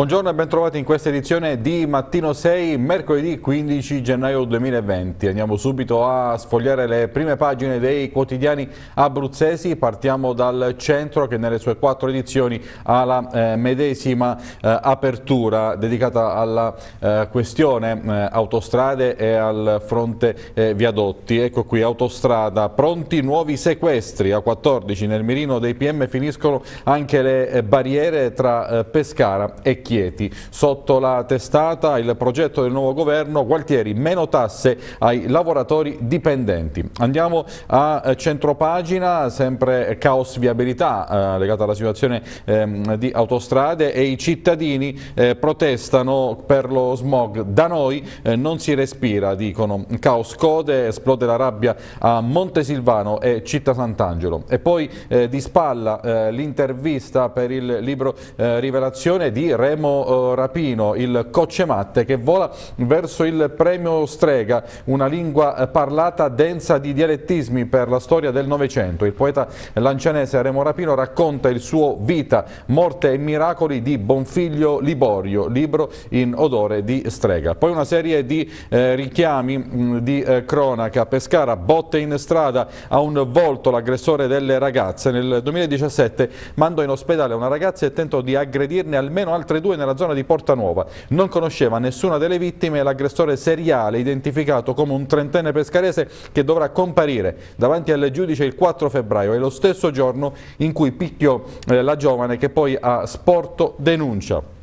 Buongiorno e bentrovati in questa edizione di Mattino 6, mercoledì 15 gennaio 2020. Andiamo subito a sfogliare le prime pagine dei quotidiani abruzzesi. Partiamo dal centro che nelle sue quattro edizioni ha la eh, medesima eh, apertura dedicata alla eh, questione eh, autostrade e al fronte eh, viadotti. Ecco qui autostrada, pronti nuovi sequestri. A 14 nel mirino dei PM finiscono anche le eh, barriere tra Pescara e Chieti. Sotto la testata il progetto del nuovo governo, Gualtieri, meno tasse ai lavoratori dipendenti. Andiamo a eh, centropagina, sempre caos viabilità eh, legata alla situazione eh, di autostrade e i cittadini eh, protestano per lo smog. Da noi eh, non si respira, dicono. Caos code, esplode la rabbia a Montesilvano e Città Sant'Angelo. E poi eh, di spalla l'intervista per il libro Rivelazione di Re Remo eh, Rapino, il Coccematte, che vola verso il premio Strega, una lingua eh, parlata densa di dialettismi per la storia del Novecento. Il poeta lancianese Remo Rapino racconta il suo Vita, morte e miracoli di Bonfiglio Liborio, libro in odore di strega. Poi una serie di eh, richiami mh, mm, di eh, cronaca. Pescara botte in strada a un volto l'aggressore delle ragazze. Nel 2017 mandò in ospedale una ragazza e tentò di aggredirne almeno altre due nella zona di Porta Nuova. Non conosceva nessuna delle vittime e l'aggressore seriale identificato come un trentenne pescarese che dovrà comparire davanti al giudice il 4 febbraio. È lo stesso giorno in cui picchiò eh, la giovane che poi ha sporto denuncia.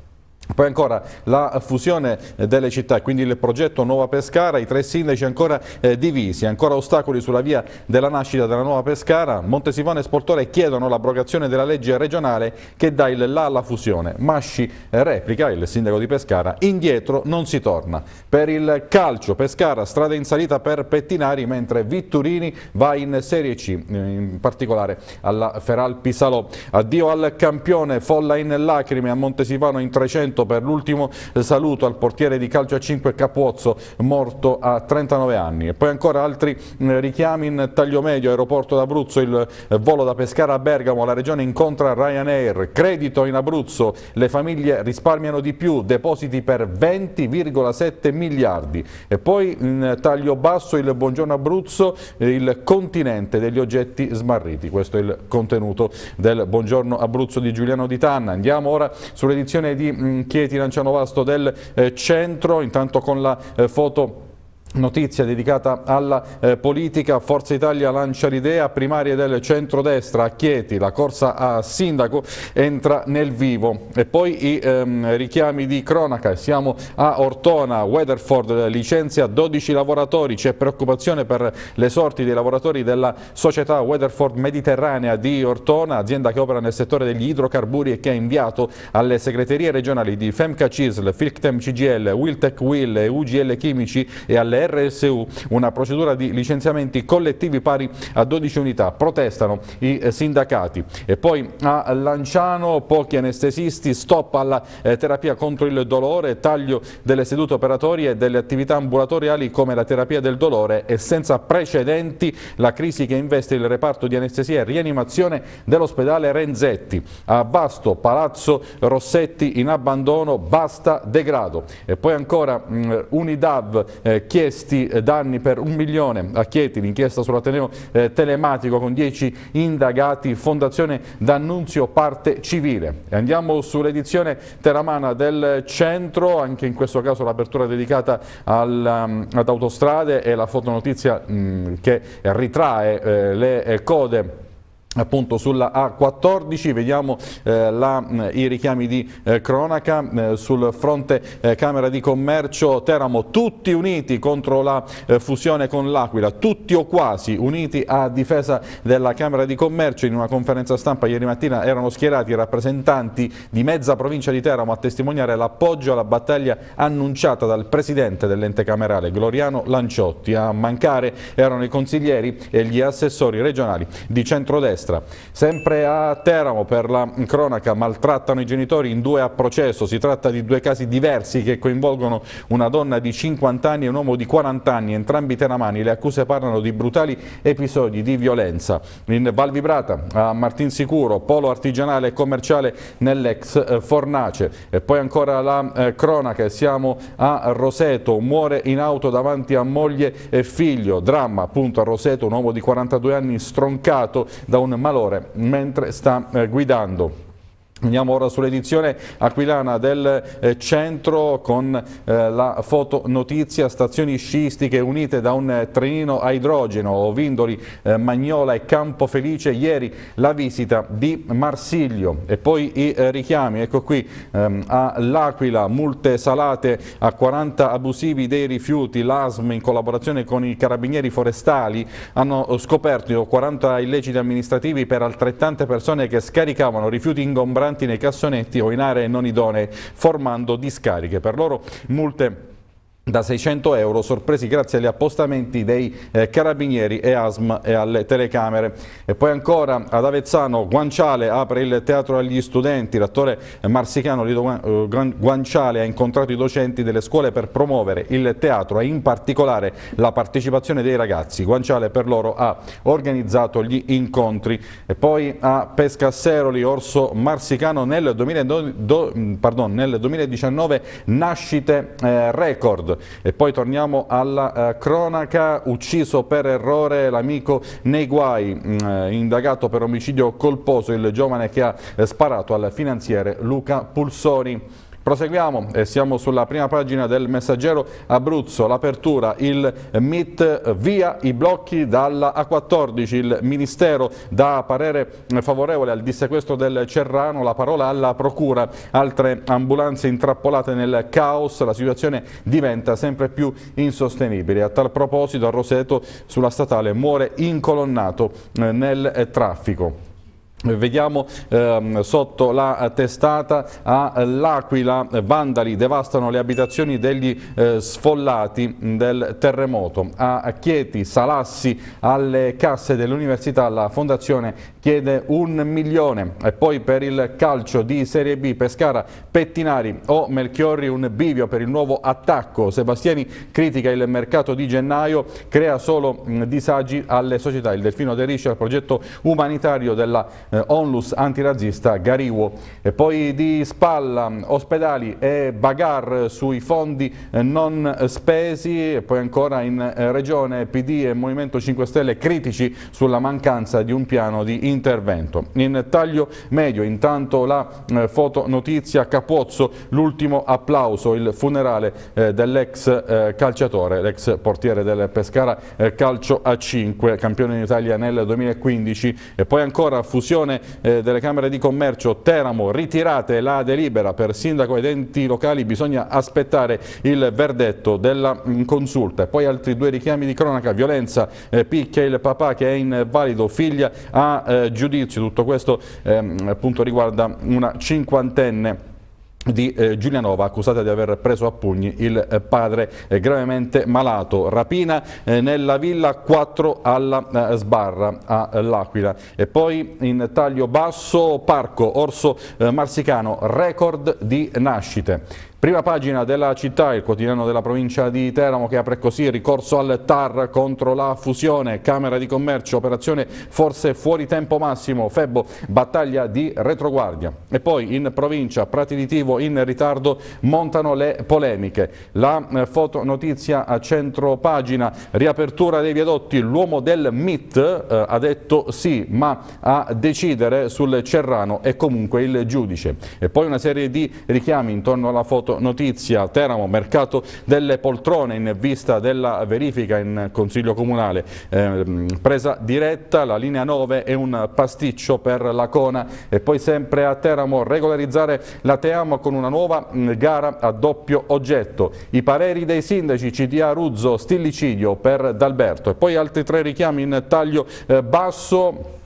Poi ancora la fusione delle città, quindi il progetto Nuova Pescara, i tre sindaci ancora eh, divisi, ancora ostacoli sulla via della nascita della Nuova Pescara, Montesivone e Sportore chiedono l'abrogazione della legge regionale che dà il là alla fusione. Masci replica, il sindaco di Pescara, indietro non si torna. Per il calcio Pescara strada in salita per Pettinari mentre Vitturini va in Serie C, in particolare alla Feral Pisalò. Addio al campione, folla in lacrime a Montesivano in 300 momento per l'ultimo saluto al portiere di calcio a 5 Capuozzo morto a 39 anni. E poi ancora altri eh, richiami in taglio medio aeroporto d'Abruzzo il eh, volo da Pescara a Bergamo la regione incontra Ryanair. Credito in Abruzzo le famiglie risparmiano di più depositi per 20,7 miliardi. E poi in taglio basso il buongiorno Abruzzo il continente degli oggetti smarriti. Questo è il contenuto del buongiorno Abruzzo di Giuliano Di Tanna. Andiamo ora sull'edizione di mm, Chieti Lanciano Vasto del eh, centro, intanto con la eh, foto Notizia dedicata alla eh, politica, Forza Italia lancia l'idea, primarie del centrodestra. A Chieti, la corsa a sindaco entra nel vivo. E poi i ehm, richiami di cronaca, siamo a Ortona, Weatherford licenzia 12 lavoratori, c'è preoccupazione per le sorti dei lavoratori della società Weatherford Mediterranea di Ortona, azienda che opera nel settore degli idrocarburi e che ha inviato alle segreterie regionali di Femca Cisl, Filctem CGL, Wiltec Will UGL Chimici e alle RSU una procedura di licenziamenti collettivi pari a 12 unità. Protestano i eh, sindacati. E poi a Lanciano pochi anestesisti, stop alla eh, terapia contro il dolore, taglio delle sedute operatorie e delle attività ambulatoriali come la terapia del dolore e senza precedenti la crisi che investe il reparto di anestesia e rianimazione dell'ospedale Renzetti. A Vasto, Palazzo Rossetti in abbandono, basta degrado. E poi ancora mm, Unidav eh, chiede richiesti eh, danni per un milione a Chieti, l'inchiesta sull'Ateneo eh, telematico con 10 indagati, Fondazione D'Annunzio parte civile. Andiamo sull'edizione teramana del centro, anche in questo caso l'apertura dedicata al, um, ad autostrade e la fotonotizia mh, mm, che ritrae eh, le eh, code appunto sulla A14 vediamo eh, la, i richiami di eh, cronaca eh, sul fronte eh, Camera di Commercio Teramo tutti uniti contro la eh, fusione con l'Aquila tutti o quasi uniti a difesa della Camera di Commercio. In una conferenza stampa ieri mattina erano schierati i rappresentanti di mezza provincia di Teramo a testimoniare l'appoggio alla battaglia annunciata dal presidente dell'ente camerale Gloriano Lanciotti. A mancare erano i consiglieri e gli assessori regionali di centrodestra destra. Sempre a Teramo per la cronaca maltrattano i genitori in due a processo, si tratta di due casi diversi che coinvolgono una donna di 50 anni e un uomo di 40 anni, entrambi teramani, le accuse parlano di brutali episodi di violenza. In Val Vibrata a Martinsicuro, polo artigianale e commerciale nell'ex eh, Fornace. E poi ancora la eh, cronaca, siamo a Roseto, muore in auto davanti a moglie e figlio, dramma appunto a Roseto, un uomo di 42 anni stroncato da un malore mentre sta eh, guidando. Andiamo ora sull'edizione aquilana del eh, centro con eh, la fotonotizia stazioni sciistiche unite da un eh, trenino a idrogeno, Vindoli, eh, Magnola e Campofelice, ieri la visita di Marsiglio. E poi i richiami, ecco qui ehm, all'Aquila, multe salate a 40 abusivi dei rifiuti, l'ASM in collaborazione con i carabinieri forestali hanno scoperto 40 illeciti amministrativi per altrettante persone che scaricavano rifiuti ingombranti ristoranti, nei cassonetti o in aree non idonee, formando discariche. Per loro multe da 600 euro sorpresi grazie agli appostamenti dei eh, carabinieri e ASM e alle telecamere. E poi ancora ad Avezzano Guanciale apre il teatro agli studenti, l'attore marsicano Lido eh, Guanciale ha incontrato i docenti delle scuole per promuovere il teatro e in particolare la partecipazione dei ragazzi. Guanciale per loro ha organizzato gli incontri. E poi a Pescasseroli Orso Marsicano nel, 2012, pardon, nel 2019 nascite eh, record e poi torniamo alla eh, cronaca, ucciso per errore l'amico nei guai, mh, mm, indagato per omicidio colposo il giovane che ha eh, sparato al finanziere Luca Pulsoni. Proseguiamo e siamo sulla prima pagina del Messaggero Abruzzo, l'apertura, il MIT via i blocchi dalla A14, il Ministero dà parere favorevole al dissequestro del Cerrano, la parola alla Procura, altre ambulanze intrappolate nel caos, la situazione diventa sempre più insostenibile. A tal proposito a Roseto sulla statale muore incolonnato eh, nel traffico. Vediamo ehm, sotto la testata all'Aquila, vandali devastano le abitazioni degli eh, sfollati del terremoto. A Chieti, Salassi, alle casse dell'università la fondazione chiede un milione. E poi per il calcio di Serie B, Pescara, Pettinari o Melchiorri un bivio per il nuovo attacco. Sebastiani critica il mercato di gennaio, crea solo mh, disagi alle società. Il Delfino aderisce al progetto umanitario della eh, onlus antirazzista Gariwo. E poi di spalla, ospedali e bagar sui fondi eh, non spesi, e poi ancora in eh, Regione PD e Movimento 5 Stelle critici sulla mancanza di un piano di intervento. In taglio medio, intanto la eh, fotonotizia Capozzo, l'ultimo applauso, il funerale eh, dell'ex eh, calciatore, l'ex portiere del Pescara eh, Calcio a 5, campione in Italia nel 2015 e poi ancora fusione Commissione eh, delle Camere di Commercio Teramo, ritirate la delibera per sindaco ed enti locali, bisogna aspettare il verdetto della mh, mm, consulta. E poi altri due richiami di cronaca, violenza, eh, picchia il papà che è invalido, figlia a eh, giudizio, tutto questo ehm, appunto riguarda una cinquantenne di eh, Giulianova accusata di aver preso a pugni il eh, padre eh, gravemente malato. Rapina eh, nella villa 4 alla eh, sbarra all'Aquila. E poi in taglio basso Parco Orso eh, Marsicano, record di nascite. Prima pagina della città, il quotidiano della provincia di Teramo che apre così ricorso al TAR contro la fusione, Camera di Commercio, operazione forse fuori tempo massimo, Febbo, battaglia di retroguardia. E poi in provincia, Prati di Tivo in ritardo, montano le polemiche. La eh, fotonotizia a centro pagina, riapertura dei viadotti, l'uomo del MIT eh, ha detto sì, ma a decidere sul Cerrano è comunque il giudice. E poi una serie di richiami intorno alla foto notizia, Teramo, mercato delle poltrone in vista della verifica in Consiglio Comunale, eh, presa diretta, la linea 9 è un pasticcio per la Cona. E poi sempre a Teramo regolarizzare la Teamo con una nuova mm, gara a doppio oggetto. I pareri dei sindaci CDA Ruzzo, Stillicidio per D'Alberto. E poi altri tre richiami in taglio eh, basso e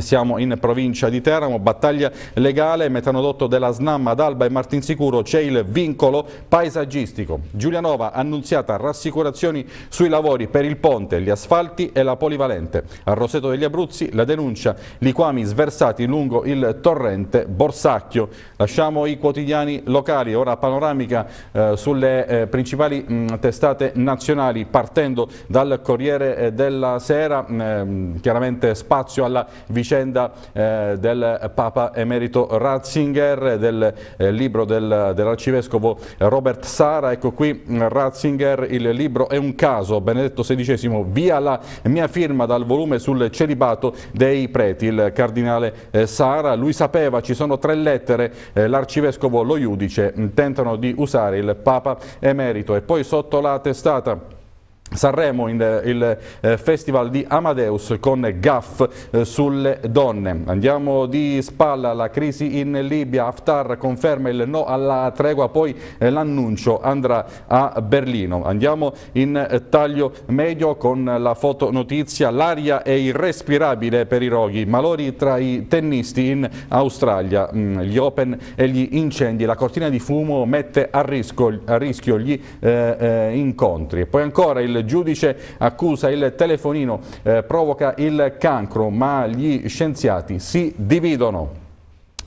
siamo in provincia di Teramo, battaglia legale, metanodotto della SNAM ad Alba e Martinsicuro, c'è il vincolo paesaggistico. Giulianova annunziata rassicurazioni sui lavori per il ponte, gli asfalti e la polivalente. A Roseto degli Abruzzi la denuncia liquami sversati lungo il torrente Borsacchio. Lasciamo i quotidiani locali, ora panoramica eh, sulle eh, principali mh, testate nazionali partendo dal Corriere eh, della Sera, mh, chiaramente spazio alla vicenda eh, del Papa Emerito Ratzinger, del eh, libro del, dell'arcivescovo Robert Sara. Ecco qui Ratzinger, il libro è un caso, Benedetto XVI, via la mia firma dal volume sul celibato dei preti, il cardinale eh, Sara. Lui sapeva, ci sono tre lettere, eh, l'arcivescovo, lo giudice, tentano di usare il Papa Emerito e poi sotto la testata Sanremo, in, il eh, festival di Amadeus con Gaff eh, sulle donne. Andiamo di spalla alla crisi in Libia, Haftar conferma il no alla tregua, poi eh, l'annuncio andrà a Berlino. Andiamo in eh, taglio medio con la fotonotizia, l'aria è irrespirabile per i roghi, malori tra i tennisti in Australia, mm, gli Open e gli incendi, la cortina di fumo mette a rischio, a rischio gli eh, eh, incontri. Poi ancora il giudice accusa il telefonino, eh, provoca il cancro, ma gli scienziati si dividono.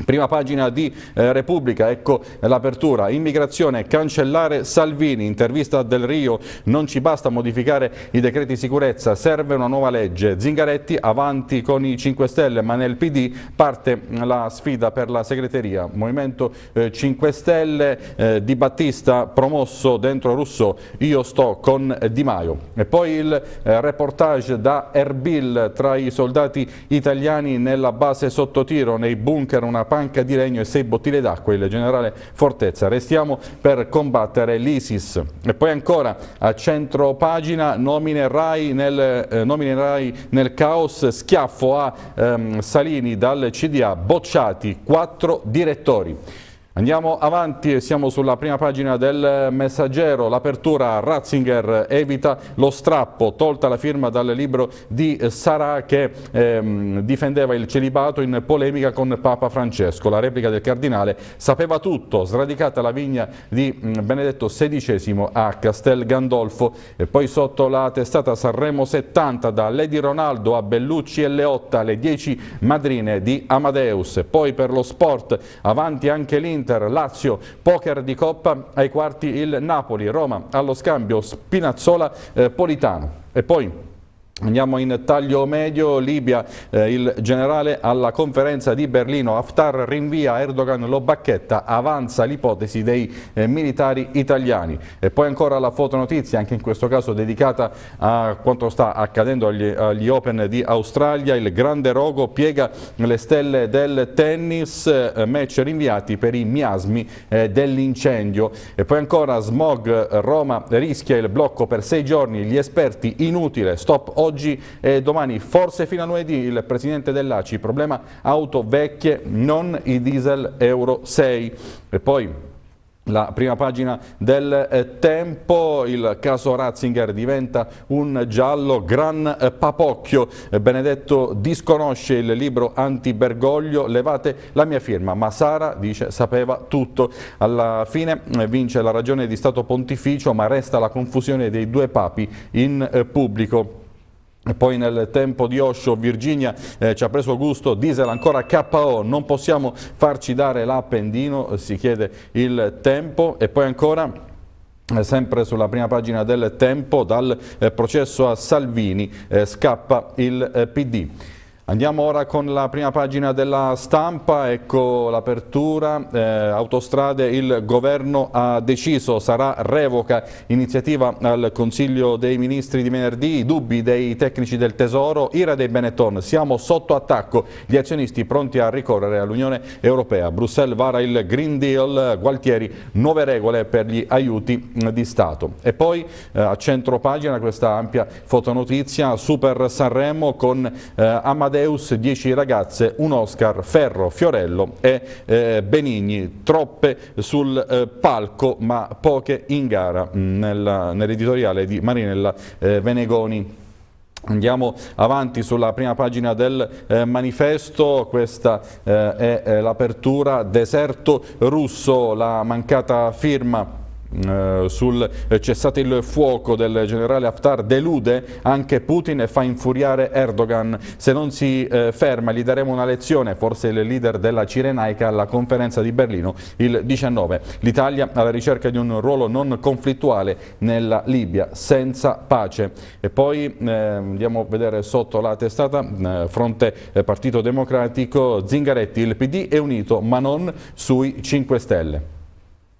Prima pagina di eh, Repubblica, ecco l'apertura, immigrazione, cancellare Salvini, intervista Del Rio, non ci basta modificare i decreti sicurezza, serve una nuova legge, Zingaretti avanti con i 5 Stelle, ma nel PD parte la sfida per la segreteria, Movimento eh, 5 Stelle, eh, Di Battista promosso dentro Rousseau, io sto con Di Maio. E poi il eh, reportage da Erbil tra i soldati italiani nella base sottotiro, nei bunker una panca di legno e sei bottiglie d'acqua, il generale Fortezza. Restiamo per combattere l'ISIS. E poi ancora a centro pagina nomine Rai nel, eh, nomine Rai nel caos, schiaffo a ehm, Salini dal CDA, bocciati quattro direttori. Andiamo avanti e siamo sulla prima pagina del messaggero, l'apertura Ratzinger evita lo strappo, tolta la firma dal libro di Sarà che ehm, difendeva il celibato in polemica con Papa Francesco. La replica del cardinale sapeva tutto, sradicata la vigna di mm, Benedetto XVI a Castel Gandolfo e poi sotto la testata Sanremo 70 da Lady Ronaldo a Bellucci e Leotta, le 10 madrine di Amadeus. Poi per lo sport avanti anche l'Inter Inter, Lazio, poker di Coppa ai quarti il Napoli, Roma allo scambio Spinazzola eh. E poi Andiamo in taglio medio, Libia, eh, il generale alla conferenza di Berlino, Haftar rinvia Erdogan lo bacchetta, avanza l'ipotesi dei eh, militari italiani. E poi ancora la fotonotizia, anche in questo caso dedicata a quanto sta accadendo agli, agli Open di Australia, il grande rogo piega le stelle del tennis, eh, match rinviati per i miasmi eh, dell'incendio. E poi ancora smog, Roma rischia il blocco per sei giorni, gli esperti inutile, stop oggi e domani, forse fino a lunedì, il presidente dell'ACI, problema auto vecchie, non i diesel Euro 6. E poi la prima pagina del eh, Tempo, il caso Ratzinger diventa un giallo, gran eh, papocchio, eh, Benedetto disconosce il libro anti-Bergoglio, levate la mia firma, ma Sara dice sapeva tutto. Alla fine vince la ragione di Stato Pontificio, ma resta la confusione dei due papi in pubblico. Poi nel tempo di Osho Virginia eh, ci ha preso gusto, diesel ancora KO, non possiamo farci dare l'appendino, si chiede il tempo e poi ancora eh, sempre sulla prima pagina del tempo dal eh, processo a Salvini eh, scappa il eh, PD. Andiamo ora con la prima pagina della stampa, ecco l'apertura, eh, autostrade, il governo ha deciso, sarà revoca, iniziativa al Consiglio dei Ministri di venerdì, dubbi dei tecnici del Tesoro, ira dei Benetton, siamo sotto attacco, gli azionisti pronti a ricorrere all'Unione Europea, Bruxelles vara il Green Deal, Gualtieri, nuove regole per gli aiuti di Stato. E poi eh, a centro pagina questa ampia fotonotizia, Super Sanremo con eh, Amadeo Amadeus, 10 ragazze, un Oscar, Ferro, Fiorello e eh, Benigni, troppe sul eh, palco ma poche in gara mm, nell'editoriale di Marinella eh, Venegoni. Andiamo avanti sulla prima pagina del eh, manifesto, questa eh, è eh, l'apertura, deserto russo, la mancata firma sul cessate il fuoco del generale Haftar delude anche Putin e fa infuriare Erdogan. Se non si eh, ferma gli daremo una lezione, forse il leader della Cirenaica alla conferenza di Berlino il 19. L'Italia alla ricerca di un ruolo non conflittuale nella Libia senza pace. E poi eh, andiamo a vedere sotto la testata, eh, fronte eh, Partito Democratico, Zingaretti, il PD è unito ma non sui 5 Stelle.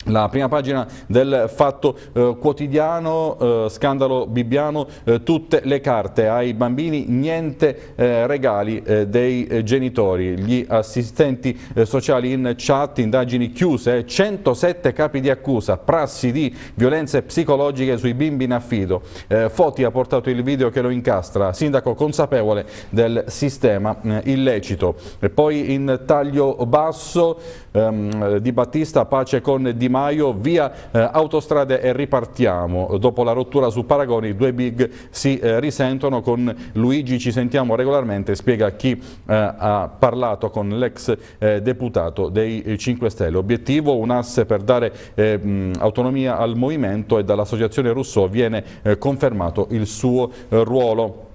La prima pagina del Fatto eh, Quotidiano, eh, scandalo Bibbiano, eh, tutte le carte ai bambini, niente eh, regali eh, dei eh, genitori. Gli assistenti sociali in chat, indagini chiuse, 107 capi di accusa, prassi di violenze psicologiche sui bimbi in affido. Foti ha portato il video che lo incastra, sindaco consapevole del sistema illecito. E poi in taglio basso ehm, Di Battista, pace con Di Maio, via eh, autostrade e ripartiamo. Dopo la rottura su Paragoni, i due big si eh, risentono. Con Luigi ci sentiamo regolarmente, spiega chi eh, ha parlato con l'ex eh, deputato dei 5 Stelle. Obiettivo, un asse per dare eh, mh, autonomia al movimento e dall'associazione Rousseau viene eh, confermato il suo ruolo.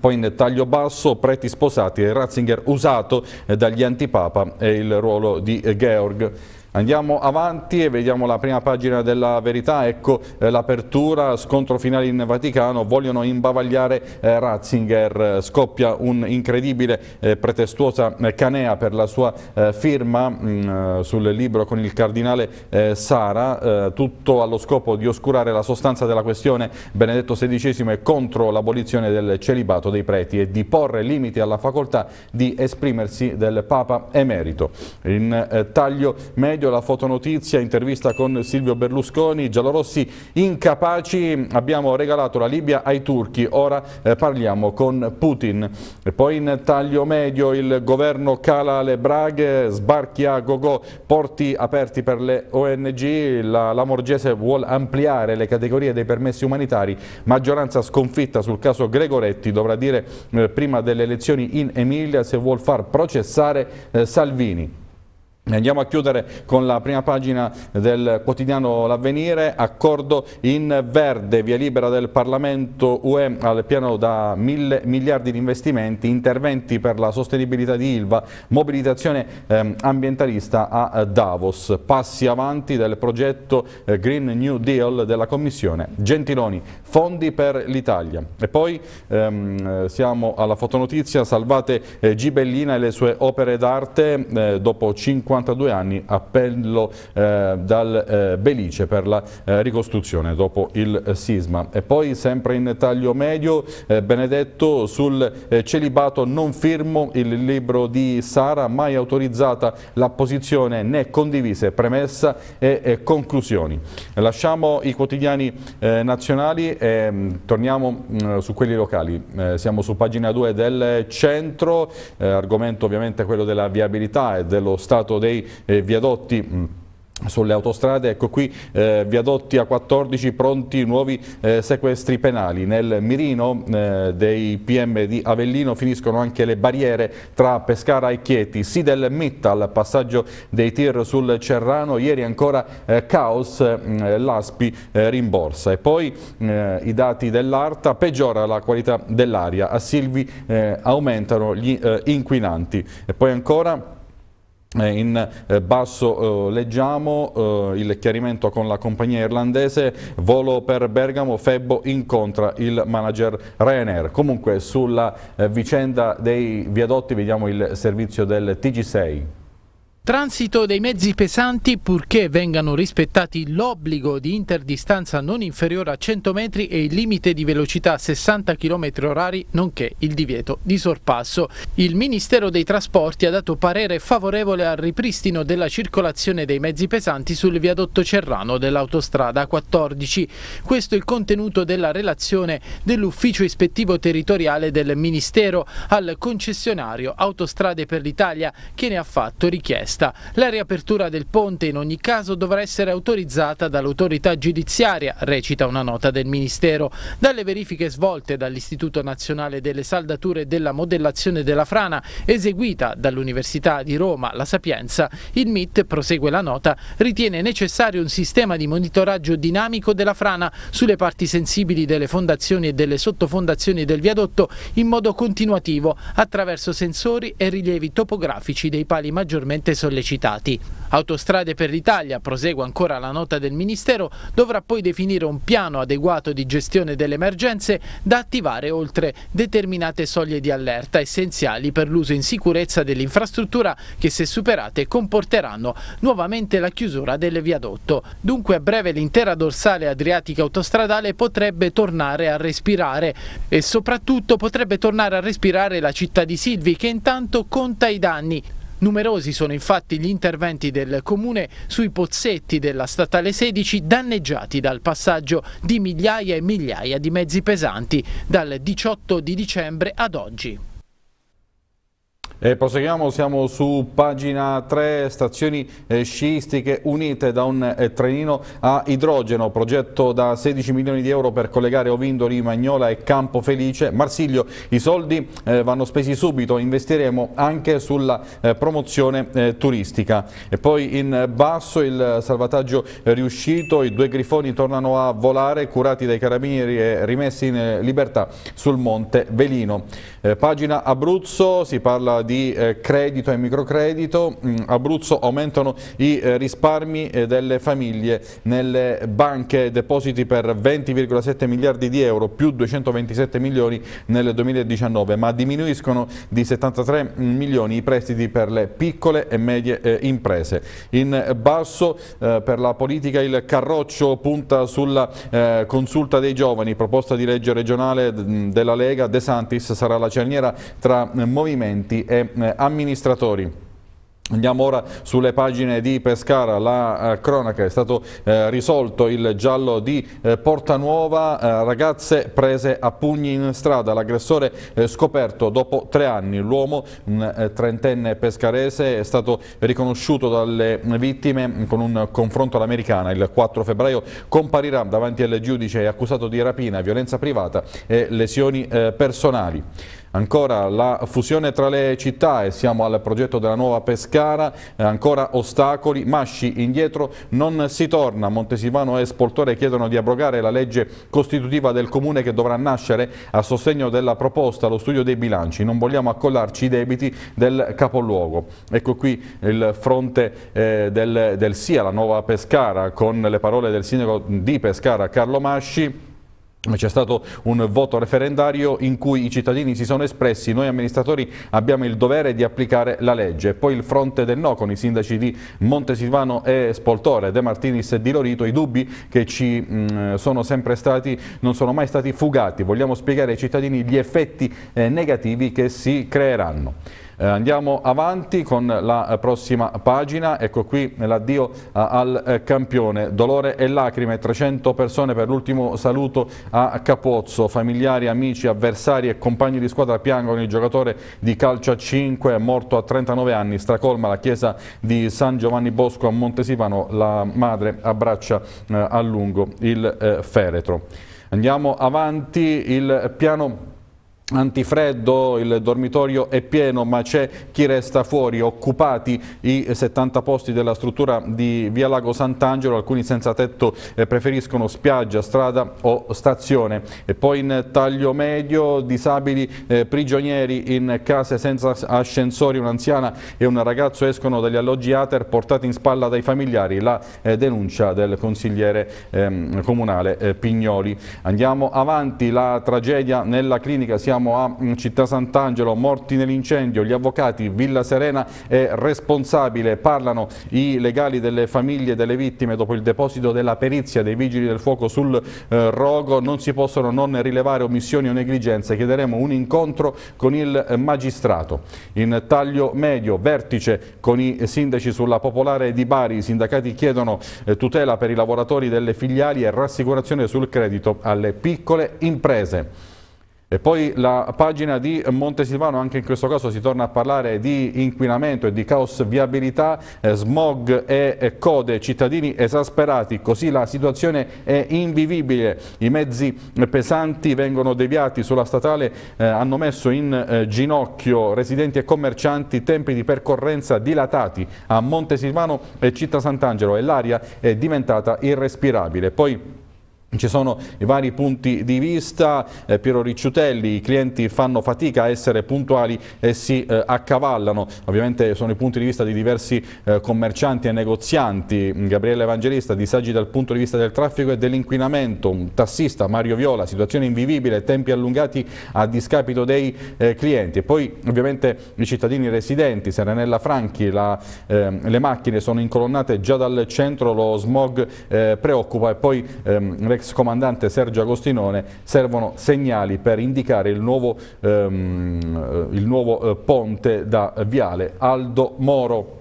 Poi in taglio basso, preti sposati e Ratzinger usato dagli antipapa e il ruolo di Georg. Andiamo avanti e vediamo la prima pagina della verità, ecco eh, l'apertura, scontro finale in Vaticano, vogliono imbavagliare eh, Ratzinger, scoppia un'incredibile eh, pretestuosa eh, canea per la sua eh, firma mh, mm, sul libro con il cardinale eh, Sara, tutto allo scopo di oscurare la sostanza della questione. Benedetto XVI è contro l'abolizione del celibato dei preti e di porre limiti alla facoltà di esprimersi del Papa emerito. In taglio medio la fotonotizia, intervista con Silvio Berlusconi, giallorossi incapaci, abbiamo regalato la Libia ai turchi, ora eh, parliamo con Putin. E poi in taglio medio il governo cala le braghe, sbarchi a Gogò, porti aperti per le ONG, la, la Morgese vuole ampliare le categorie dei permessi umanitari, maggioranza sconfitta sul caso Gregoretti, dovrà dire eh, prima delle elezioni in Emilia se vuol far processare eh, Salvini. Andiamo a chiudere con la prima pagina del quotidiano L'Avvenire, accordo in verde, via libera del Parlamento UE al piano da mille miliardi di investimenti, interventi per la sostenibilità di Ilva, mobilitazione eh, ambientalista a Davos, passi avanti del progetto eh, Green New Deal della Commissione, Gentiloni, fondi per l'Italia. E poi ehm, siamo alla fotonotizia, salvate eh, Gibellina e le sue opere d'arte eh, dopo 50 52 anni, appello eh, dal eh, Belice per la eh, ricostruzione dopo il sisma. E poi sempre in taglio medio, eh, Benedetto sul eh, celibato non firmo il libro di Sara, mai autorizzata l'apposizione né condivise premessa e, e conclusioni. Lasciamo i quotidiani eh, nazionali e mm, torniamo mh, mm, su quelli locali. siamo su pagina 2 del centro, argomento ovviamente quello della viabilità e dello stato dei dei eh, viadotti mm, sulle autostrade, ecco qui eh, viadotti A14 pronti nuovi eh, sequestri penali. Nel mirino eh, dei PM di Avellino finiscono anche le barriere tra Pescara e Chieti, sì del MIT al passaggio dei tir sul Cerrano, ieri ancora eh, caos, mm, l'Aspi eh, rimborsa. E poi eh, i dati dell'Arta, peggiora la qualità dell'aria, a Silvi aumentano gli inquinanti. E poi ancora eh, in eh, basso eh, leggiamo il chiarimento con la compagnia irlandese, volo per Bergamo, Febbo incontra il manager Ryanair. Comunque sulla vicenda dei viadotti vediamo il servizio del TG6. Transito dei mezzi pesanti purché vengano rispettati l'obbligo di interdistanza non inferiore a 100 metri e il limite di velocità a 60 km orari nonché il divieto di sorpasso. Il Ministero dei Trasporti ha dato parere favorevole al ripristino della circolazione dei mezzi pesanti sul viadotto Cerrano dell'autostrada 14. Questo è il contenuto della relazione dell'ufficio ispettivo territoriale del Ministero al concessionario Autostrade per l'Italia che ne ha fatto richiesta proposta. La riapertura del ponte in ogni caso dovrà essere autorizzata dall'autorità giudiziaria, recita una nota del Ministero. Dalle verifiche svolte dall'Istituto Nazionale delle Saldature e della Modellazione della Frana, eseguita dall'Università di Roma, La Sapienza, il MIT, prosegue la nota, ritiene necessario un sistema di monitoraggio dinamico della frana sulle parti sensibili delle fondazioni e delle sottofondazioni del viadotto in modo continuativo attraverso sensori e rilievi topografici dei pali maggiormente sollecitati. Autostrade per l'Italia, prosegue ancora la nota del Ministero, dovrà poi definire un piano adeguato di gestione delle emergenze da attivare oltre determinate soglie di allerta essenziali per l'uso in sicurezza dell'infrastruttura che se superate comporteranno nuovamente la chiusura del viadotto. Dunque a breve l'intera dorsale adriatica autostradale potrebbe tornare a respirare e soprattutto potrebbe tornare a respirare la città di Silvi che intanto conta i danni Numerosi sono infatti gli interventi del Comune sui pozzetti della Statale 16 danneggiati dal passaggio di migliaia e migliaia di mezzi pesanti dal 18 di dicembre ad oggi. E proseguiamo, siamo su pagina 3, stazioni eh, sciistiche unite da un eh, trenino a idrogeno, progetto da 16 milioni di euro per collegare Ovindoli, Magnola e Campo Felice. Marsiglio, i soldi eh, vanno spesi subito, investiremo anche sulla promozione turistica. E poi in basso il salvataggio riuscito, i due grifoni tornano a volare, curati dai carabinieri e rimessi in libertà sul Monte Velino. pagina Abruzzo, si parla di di eh, credito e microcredito, mm, Abruzzo aumentano i eh, risparmi eh, delle famiglie nelle banche. Depositi per 20,7 miliardi di euro più 227 milioni nel 2019 ma diminuiscono di 73 milioni i prestiti per le piccole e medie imprese. In basso per la politica il Carroccio punta sulla consulta dei giovani, proposta di legge regionale mm, della Lega, De Santis sarà la cerniera tra movimenti e eh, amministratori. Andiamo ora sulle pagine di Pescara, la eh, cronaca è stato eh, risolto il giallo di eh, Portanuova, eh, ragazze prese a pugni in strada, l'aggressore eh, scoperto dopo tre anni, l'uomo, trentenne pescarese, è stato riconosciuto dalle vittime con un confronto all'americana, il 4 febbraio comparirà davanti al giudice accusato di rapina, violenza privata e lesioni personali. Ancora la fusione tra le città e siamo al progetto della nuova Pescara, eh, ancora ostacoli, Masci indietro non si torna, Montesilvano e Spoltore chiedono di abrogare la legge costitutiva del comune che dovrà nascere a sostegno della proposta allo studio dei bilanci, non vogliamo accollarci i debiti del capoluogo. Ecco qui il fronte eh, del, del sì alla nuova Pescara con le parole del sindaco di Pescara Carlo Masci c'è stato un voto referendario in cui i cittadini si sono espressi, noi amministratori abbiamo il dovere di applicare la legge. Poi il fronte del no con i sindaci di Montesilvano e Spoltore, De Martinis e Di Lorito, i dubbi che ci mh, sono sempre stati non sono mai stati fugati. Vogliamo spiegare ai cittadini gli effetti eh, negativi che si creeranno. Eh, andiamo avanti con la eh, prossima pagina, ecco qui l'addio eh, al campione, dolore e lacrime, 300 persone per l'ultimo saluto a Capozzo, familiari, amici, avversari e compagni di squadra piangono. Il giocatore di calcio a 5 morto a 39 anni, stracolma la chiesa di San Giovanni Bosco a Montesivano, la madre abbraccia a lungo il feretro. Andiamo avanti, il piano antifreddo, il dormitorio è pieno ma c'è chi resta fuori, occupati i 70 posti della struttura di Via Lago Sant'Angelo, alcuni senza tetto eh, preferiscono spiaggia, strada o stazione. E poi in taglio medio disabili eh, prigionieri in case senza ascensori, un'anziana e un ragazzo escono dagli alloggi Ater portati in spalla dai familiari, la eh, denuncia del consigliere ehm, comunale eh, Pignoli. Andiamo avanti, la tragedia nella clinica, siamo siamo a mm, Città Sant'Angelo, morti nell'incendio, gli avvocati, Villa Serena è responsabile, parlano i legali delle famiglie delle vittime dopo il deposito della perizia dei vigili del fuoco sul eh, rogo, non si possono non rilevare omissioni o negligenze, chiederemo un incontro con il magistrato. In taglio medio, vertice con i sindaci sulla popolare di Bari, i sindacati chiedono eh, tutela per i lavoratori delle filiali e rassicurazione sul credito alle piccole imprese. E poi la pagina di Montesilvano, anche in questo caso si torna a parlare di inquinamento e di caos viabilità, eh, smog e eh, code, cittadini esasperati, così la situazione è invivibile, i mezzi pesanti vengono deviati sulla statale, eh, hanno messo in eh, ginocchio residenti e commercianti, tempi di percorrenza dilatati a Montesilvano e Città Sant'Angelo e l'aria è diventata irrespirabile. Poi ci sono i vari punti di vista, eh, Piero Ricciutelli, i clienti fanno fatica a essere puntuali e si eh, accavallano, ovviamente sono i punti di vista di diversi eh, commercianti e negozianti, Gabriele Evangelista, disagi dal punto di vista del traffico e dell'inquinamento, un tassista Mario Viola, situazione invivibile, tempi allungati a discapito dei eh, clienti. E poi ovviamente i cittadini residenti, Serenella Franchi, la, ehm, le macchine sono incolonnate già dal centro, lo smog eh, preoccupa e poi ehm, l'ex comandante Sergio Agostinone servono segnali per indicare il nuovo, ehm, il nuovo eh, ponte da Viale Aldo Moro.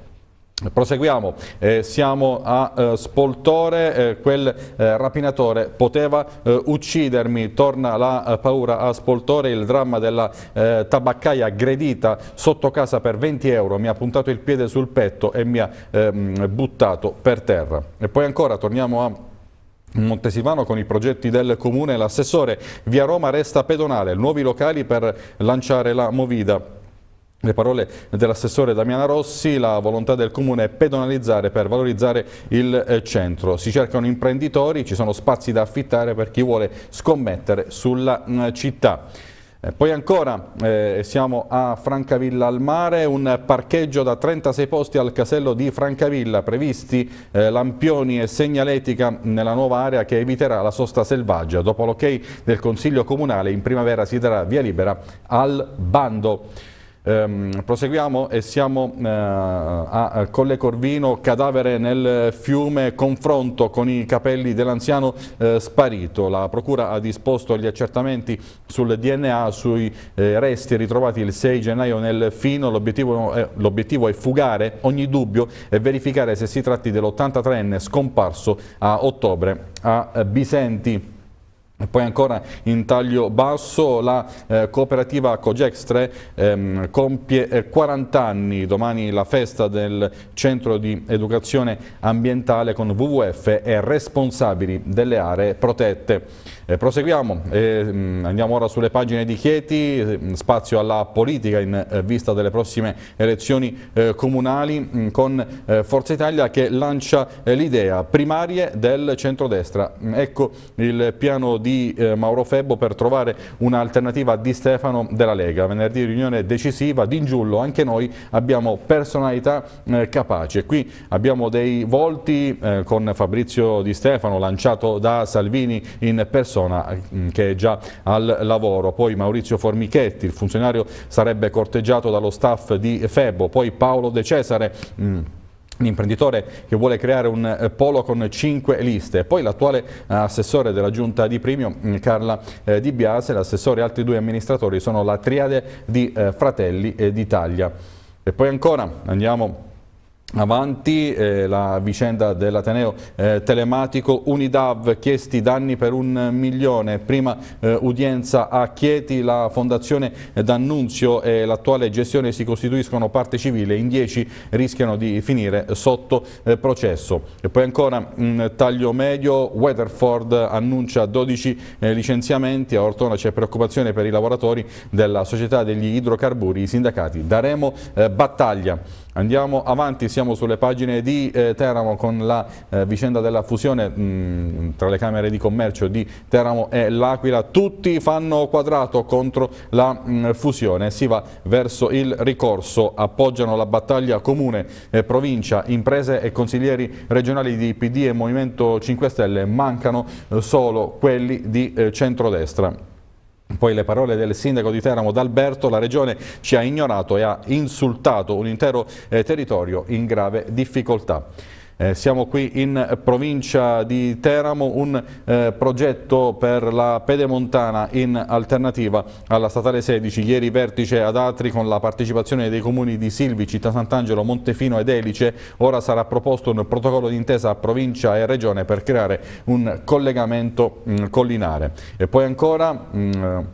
Proseguiamo, eh, siamo a eh, Spoltore, eh, quel eh, rapinatore poteva eh, uccidermi, torna la eh, paura a Spoltore, il dramma della tabaccaia aggredita sotto casa per 20 euro, mi ha puntato il piede sul petto e mi ha ehm, buttato per terra. E poi ancora torniamo a Montesilvano con i progetti del comune, l'assessore via Roma resta pedonale, nuovi locali per lanciare la movida. Le parole dell'assessore Damiana Rossi, la volontà del comune è pedonalizzare per valorizzare il eh, centro. Si cercano imprenditori, ci sono spazi da affittare per chi vuole scommettere sulla mm, città. Eh, poi ancora eh, siamo a Francavilla al mare, un parcheggio da 36 posti al casello di Francavilla, previsti eh, lampioni e segnaletica nella nuova area che eviterà la sosta selvaggia. Dopo l'ok del Consiglio Comunale in primavera si darà via libera al bando. Ehm, proseguiamo e siamo eh, a Colle Corvino, cadavere nel fiume, confronto con i capelli dell'anziano eh, sparito. La Procura ha disposto gli accertamenti sul DNA sui eh, resti ritrovati il 6 gennaio nel Fino. L'obiettivo è, è, fugare ogni dubbio e verificare se si tratti dell'83enne scomparso a ottobre a Bisenti. E poi ancora in taglio basso la eh, cooperativa Cogextre ehm, compie eh, 40 anni, domani la festa del centro di educazione ambientale con WWF e responsabili delle aree protette. Eh, proseguiamo, eh, andiamo ora sulle pagine di Chieti, mm, spazio alla politica in eh, vista delle prossime elezioni eh, comunali mm, con eh, Forza Italia che lancia eh, l'idea primarie del centrodestra. Mm, ecco il piano di Mauro Febbo per trovare un'alternativa di Stefano della Lega. Venerdì riunione decisiva, d'Ingiullo, anche noi abbiamo personalità capaci. Qui abbiamo dei volti con Fabrizio Di Stefano lanciato da Salvini in persona persona mm, che è già al lavoro, poi Maurizio Formichetti, il funzionario sarebbe corteggiato dallo staff di Febo, poi Paolo De Cesare, mm, l'imprenditore che vuole creare un eh, polo con cinque liste, poi l'attuale eh, assessore della giunta di Primio mm, Carla eh, Di Biase, l'assessore e altri due amministratori sono la triade di Fratelli d'Italia. E poi ancora andiamo Avanti eh, la vicenda dell'Ateneo eh, telematico, Unidav chiesti danni per un milione, prima eh, udienza a Chieti, la fondazione D'Annunzio e l'attuale gestione si costituiscono parte civile, in dieci rischiano di finire sotto eh, processo. E poi ancora un taglio medio, Weatherford annuncia 12 eh, licenziamenti, a Ortona c'è preoccupazione per i lavoratori della società degli idrocarburi, i sindacati. Daremo eh, battaglia. Andiamo avanti, siamo sulle pagine di eh, Teramo con la eh, vicenda della fusione mh, mm, tra le Camere di Commercio di Teramo e L'Aquila. Tutti fanno quadrato contro la mh, mm, fusione, si va verso il ricorso, appoggiano la battaglia comune, eh, provincia, imprese e consiglieri regionali di PD e Movimento 5 Stelle, mancano eh, solo quelli di eh, centrodestra. Poi le parole del sindaco di Teramo D'Alberto, la regione ci ha ignorato e ha insultato un intero eh, territorio in grave difficoltà. Eh, siamo qui in provincia di Teramo, un eh, progetto per la pedemontana in alternativa alla statale 16. Ieri vertice ad Atri con la partecipazione dei comuni di Silvi, Città Sant'Angelo, Montefino ed Elice. Ora sarà proposto un protocollo d'intesa a provincia e regione per creare un collegamento mh, collinare. E poi ancora... Mh,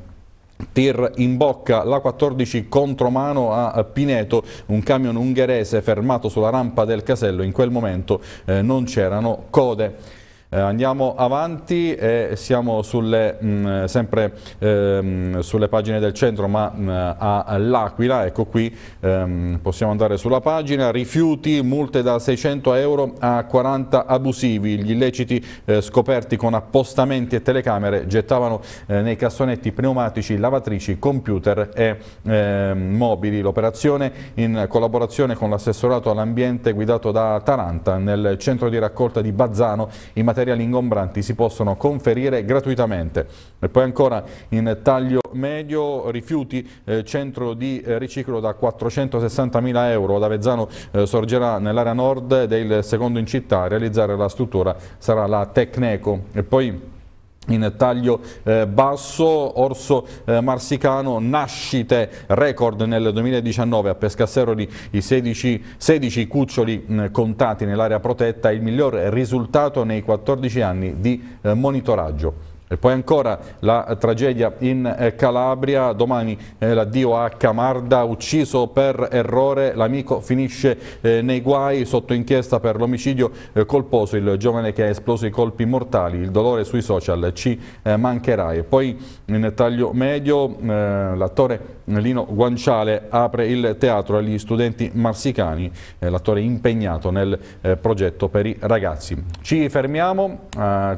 Tir in bocca la 14 contromano a Pineto, un camion ungherese fermato sulla rampa del casello, in quel momento eh, non c'erano code. Eh, andiamo avanti e siamo sulle, mh, mm, sempre ehm, sulle pagine del centro ma mh, mm, all'Aquila, ecco qui ehm, possiamo andare sulla pagina, rifiuti, multe da 600 euro a 40 abusivi, gli illeciti eh, scoperti con appostamenti e telecamere gettavano eh, nei cassonetti pneumatici, lavatrici, computer e ehm, mobili, l'operazione in collaborazione con l'assessorato all'ambiente guidato da Taranta nel centro di raccolta di Bazzano in materia materiali ingombranti si possono conferire gratuitamente. E poi ancora in taglio medio rifiuti, eh, centro di eh, riciclo da 460 mila euro. Ad Avezzano eh, sorgerà nell'area nord il secondo in città a realizzare la struttura sarà la Tecneco. E poi in taglio eh, basso, Orso eh, Marsicano, nascite record nel 2019 a Pescasseroli i 16, 16 cuccioli mh, contati nell'area protetta, il miglior risultato nei 14 anni di eh, monitoraggio. E poi ancora la tragedia in eh, Calabria, domani eh, l'addio a Camarda, ucciso per errore, l'amico finisce eh, nei guai. Sotto inchiesta per l'omicidio eh, colposo, il giovane che ha esploso i colpi mortali, il dolore sui social ci eh, mancherà. E poi in taglio medio eh, l'attore Lino Guanciale apre il teatro agli studenti marsicani, l'attore impegnato nel progetto per i ragazzi. Ci fermiamo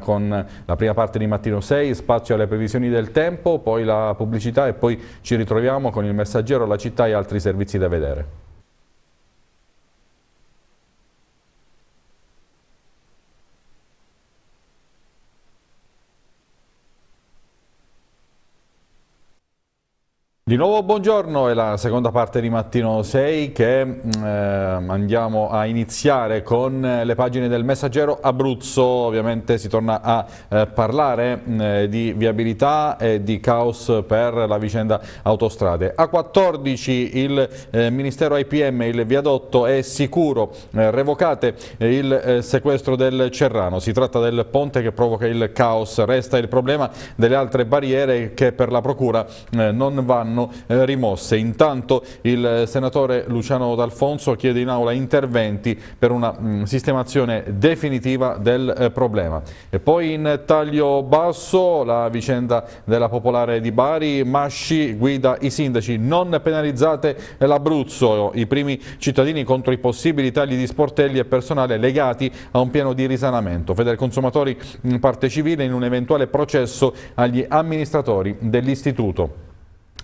con la prima parte di Mattino 6, spazio alle previsioni del tempo, poi la pubblicità e poi ci ritroviamo con il messaggero, la città e altri servizi da vedere. Di nuovo buongiorno, è la seconda parte di Mattino 6 che mm, eh, andiamo a iniziare con le pagine del Messaggero Abruzzo, ovviamente si torna a eh, parlare mm, eh, di viabilità e di caos per la vicenda autostrade. A 14 il eh, Ministero IPM, il viadotto è sicuro, eh, revocate il eh, sequestro del Cerrano, si tratta del ponte che provoca il caos, resta il problema delle altre barriere che per la Procura non vanno vanno eh, rimosse. Intanto il senatore Luciano D'Alfonso chiede in aula interventi per una mm, sistemazione definitiva del eh, problema. E poi in taglio basso la vicenda della Popolare di Bari, Masci guida i sindaci, non penalizzate l'Abruzzo, i primi cittadini contro i possibili tagli di sportelli e personale legati a un piano di risanamento. Fede Consumatori in parte civile in un eventuale processo agli amministratori dell'istituto.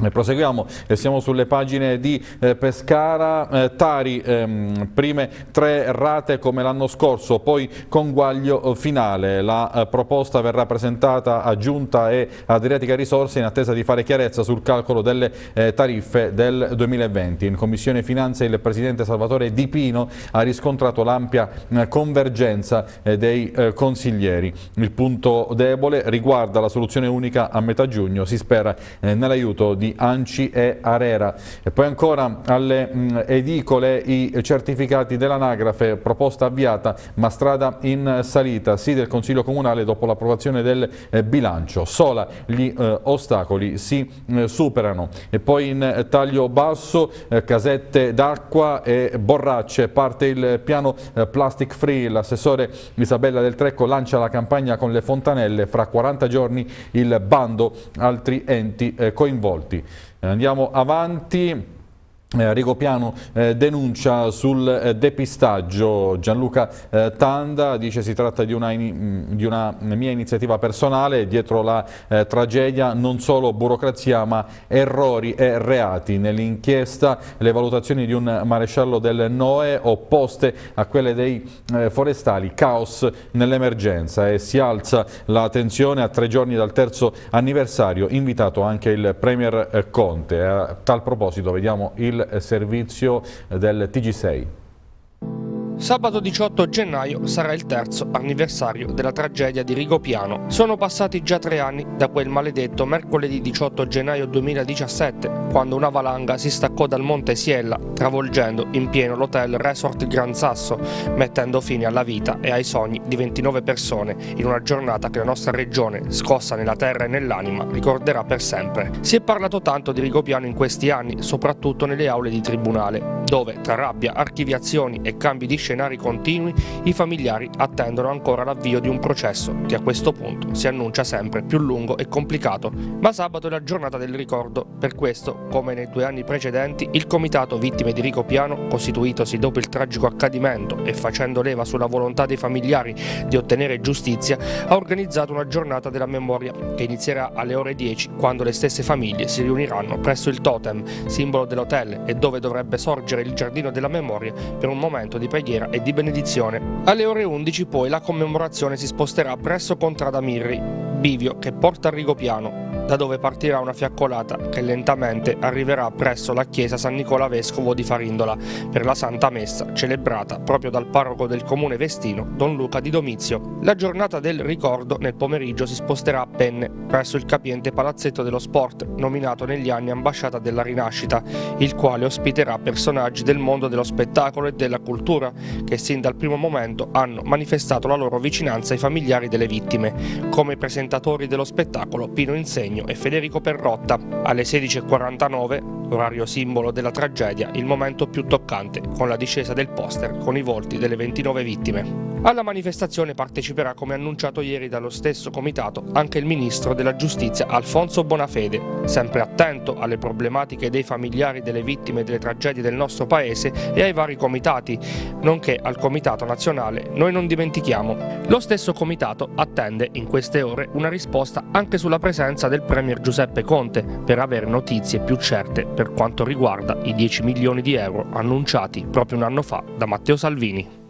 E proseguiamo e siamo sulle pagine di eh, Pescara, eh, Tari, ehm, prime tre rate come l'anno scorso, poi conguaglio finale. La eh, proposta verrà presentata a Giunta e Adriatica Risorse in attesa di fare chiarezza sul calcolo delle eh, tariffe del 2020. In Commissione Finanze il Presidente Salvatore Di Pino ha riscontrato l'ampia eh, convergenza eh, dei consiglieri. Il punto debole riguarda la soluzione unica a metà giugno, si spera nell'aiuto di Anci e Arera. E poi ancora alle mh, edicole i certificati dell'anagrafe, proposta avviata ma strada in salita, sì del Consiglio Comunale dopo l'approvazione del eh, bilancio. Sola gli eh, ostacoli si eh, superano. E poi in taglio basso eh, casette d'acqua e borracce, parte il piano eh, plastic free, l'assessore Isabella del Trecco lancia la campagna con le fontanelle, fra 40 giorni il bando, altri enti eh, coinvolti. Andiamo avanti. Eh, Rigo eh, denuncia sul eh, depistaggio, Gianluca eh, Tanda dice si tratta di una, in, di una, mia iniziativa personale, dietro la eh, tragedia non solo burocrazia ma errori e reati. Nell'inchiesta le valutazioni di un maresciallo del NOE opposte a quelle dei eh, forestali, caos nell'emergenza e si alza la tensione a tre giorni dal terzo anniversario, invitato anche il Premier Conte. A tal proposito vediamo il servizio del TG6. Sabato 18 gennaio sarà il terzo anniversario della tragedia di Rigopiano. Sono passati già tre anni da quel maledetto mercoledì 18 gennaio 2017, quando una valanga si staccò dal Monte Siella, travolgendo in pieno l'hotel Resort Gran Sasso, mettendo fine alla vita e ai sogni di 29 persone in una giornata che la nostra regione, scossa nella terra e nell'anima, ricorderà per sempre. Si è parlato tanto di Rigopiano in questi anni, soprattutto nelle aule di tribunale, dove tra rabbia, archiviazioni e cambi di scenari continui, i familiari attendono ancora l'avvio di un processo che a questo punto si annuncia sempre più lungo e complicato. Ma sabato è la giornata del ricordo, per questo, come nei due anni precedenti, il Comitato Vittime di Rico Piano, costituitosi dopo il tragico accadimento e facendo leva sulla volontà dei familiari di ottenere giustizia, ha organizzato una giornata della memoria che inizierà alle ore 10 quando le stesse famiglie si riuniranno presso il totem, simbolo dell'hotel e dove dovrebbe sorgere il giardino della memoria per un momento di preghiera preghiera e di benedizione. Alle ore 11 poi la commemorazione si sposterà presso Contrada Mirri, bivio che porta a Rigopiano, da dove partirà una fiaccolata che lentamente arriverà presso la chiesa San Nicola Vescovo di Farindola per la Santa Messa celebrata proprio dal parroco del comune vestino Don Luca di Domizio. La giornata del ricordo nel pomeriggio si sposterà a Penne presso il capiente palazzetto dello sport nominato negli anni ambasciata della rinascita il quale ospiterà personaggi del mondo dello spettacolo e della cultura che sin dal primo momento hanno manifestato la loro vicinanza ai familiari delle vittime come i presentatori dello spettacolo Pino Insegno e Federico Perrotta. Alle 16.49, orario simbolo della tragedia, il momento più toccante, con la discesa del poster con i volti delle 29 vittime. Alla manifestazione parteciperà, come annunciato ieri dallo stesso comitato, anche il ministro della giustizia Alfonso Bonafede, sempre attento alle problematiche dei familiari delle vittime delle tragedie del nostro paese e ai vari comitati, nonché al comitato nazionale Noi non dimentichiamo. Lo stesso comitato attende in queste ore una risposta anche sulla presenza del Premier Giuseppe Conte per avere notizie più certe per quanto riguarda i 10 milioni di euro annunciati proprio un anno fa da Matteo Salvini.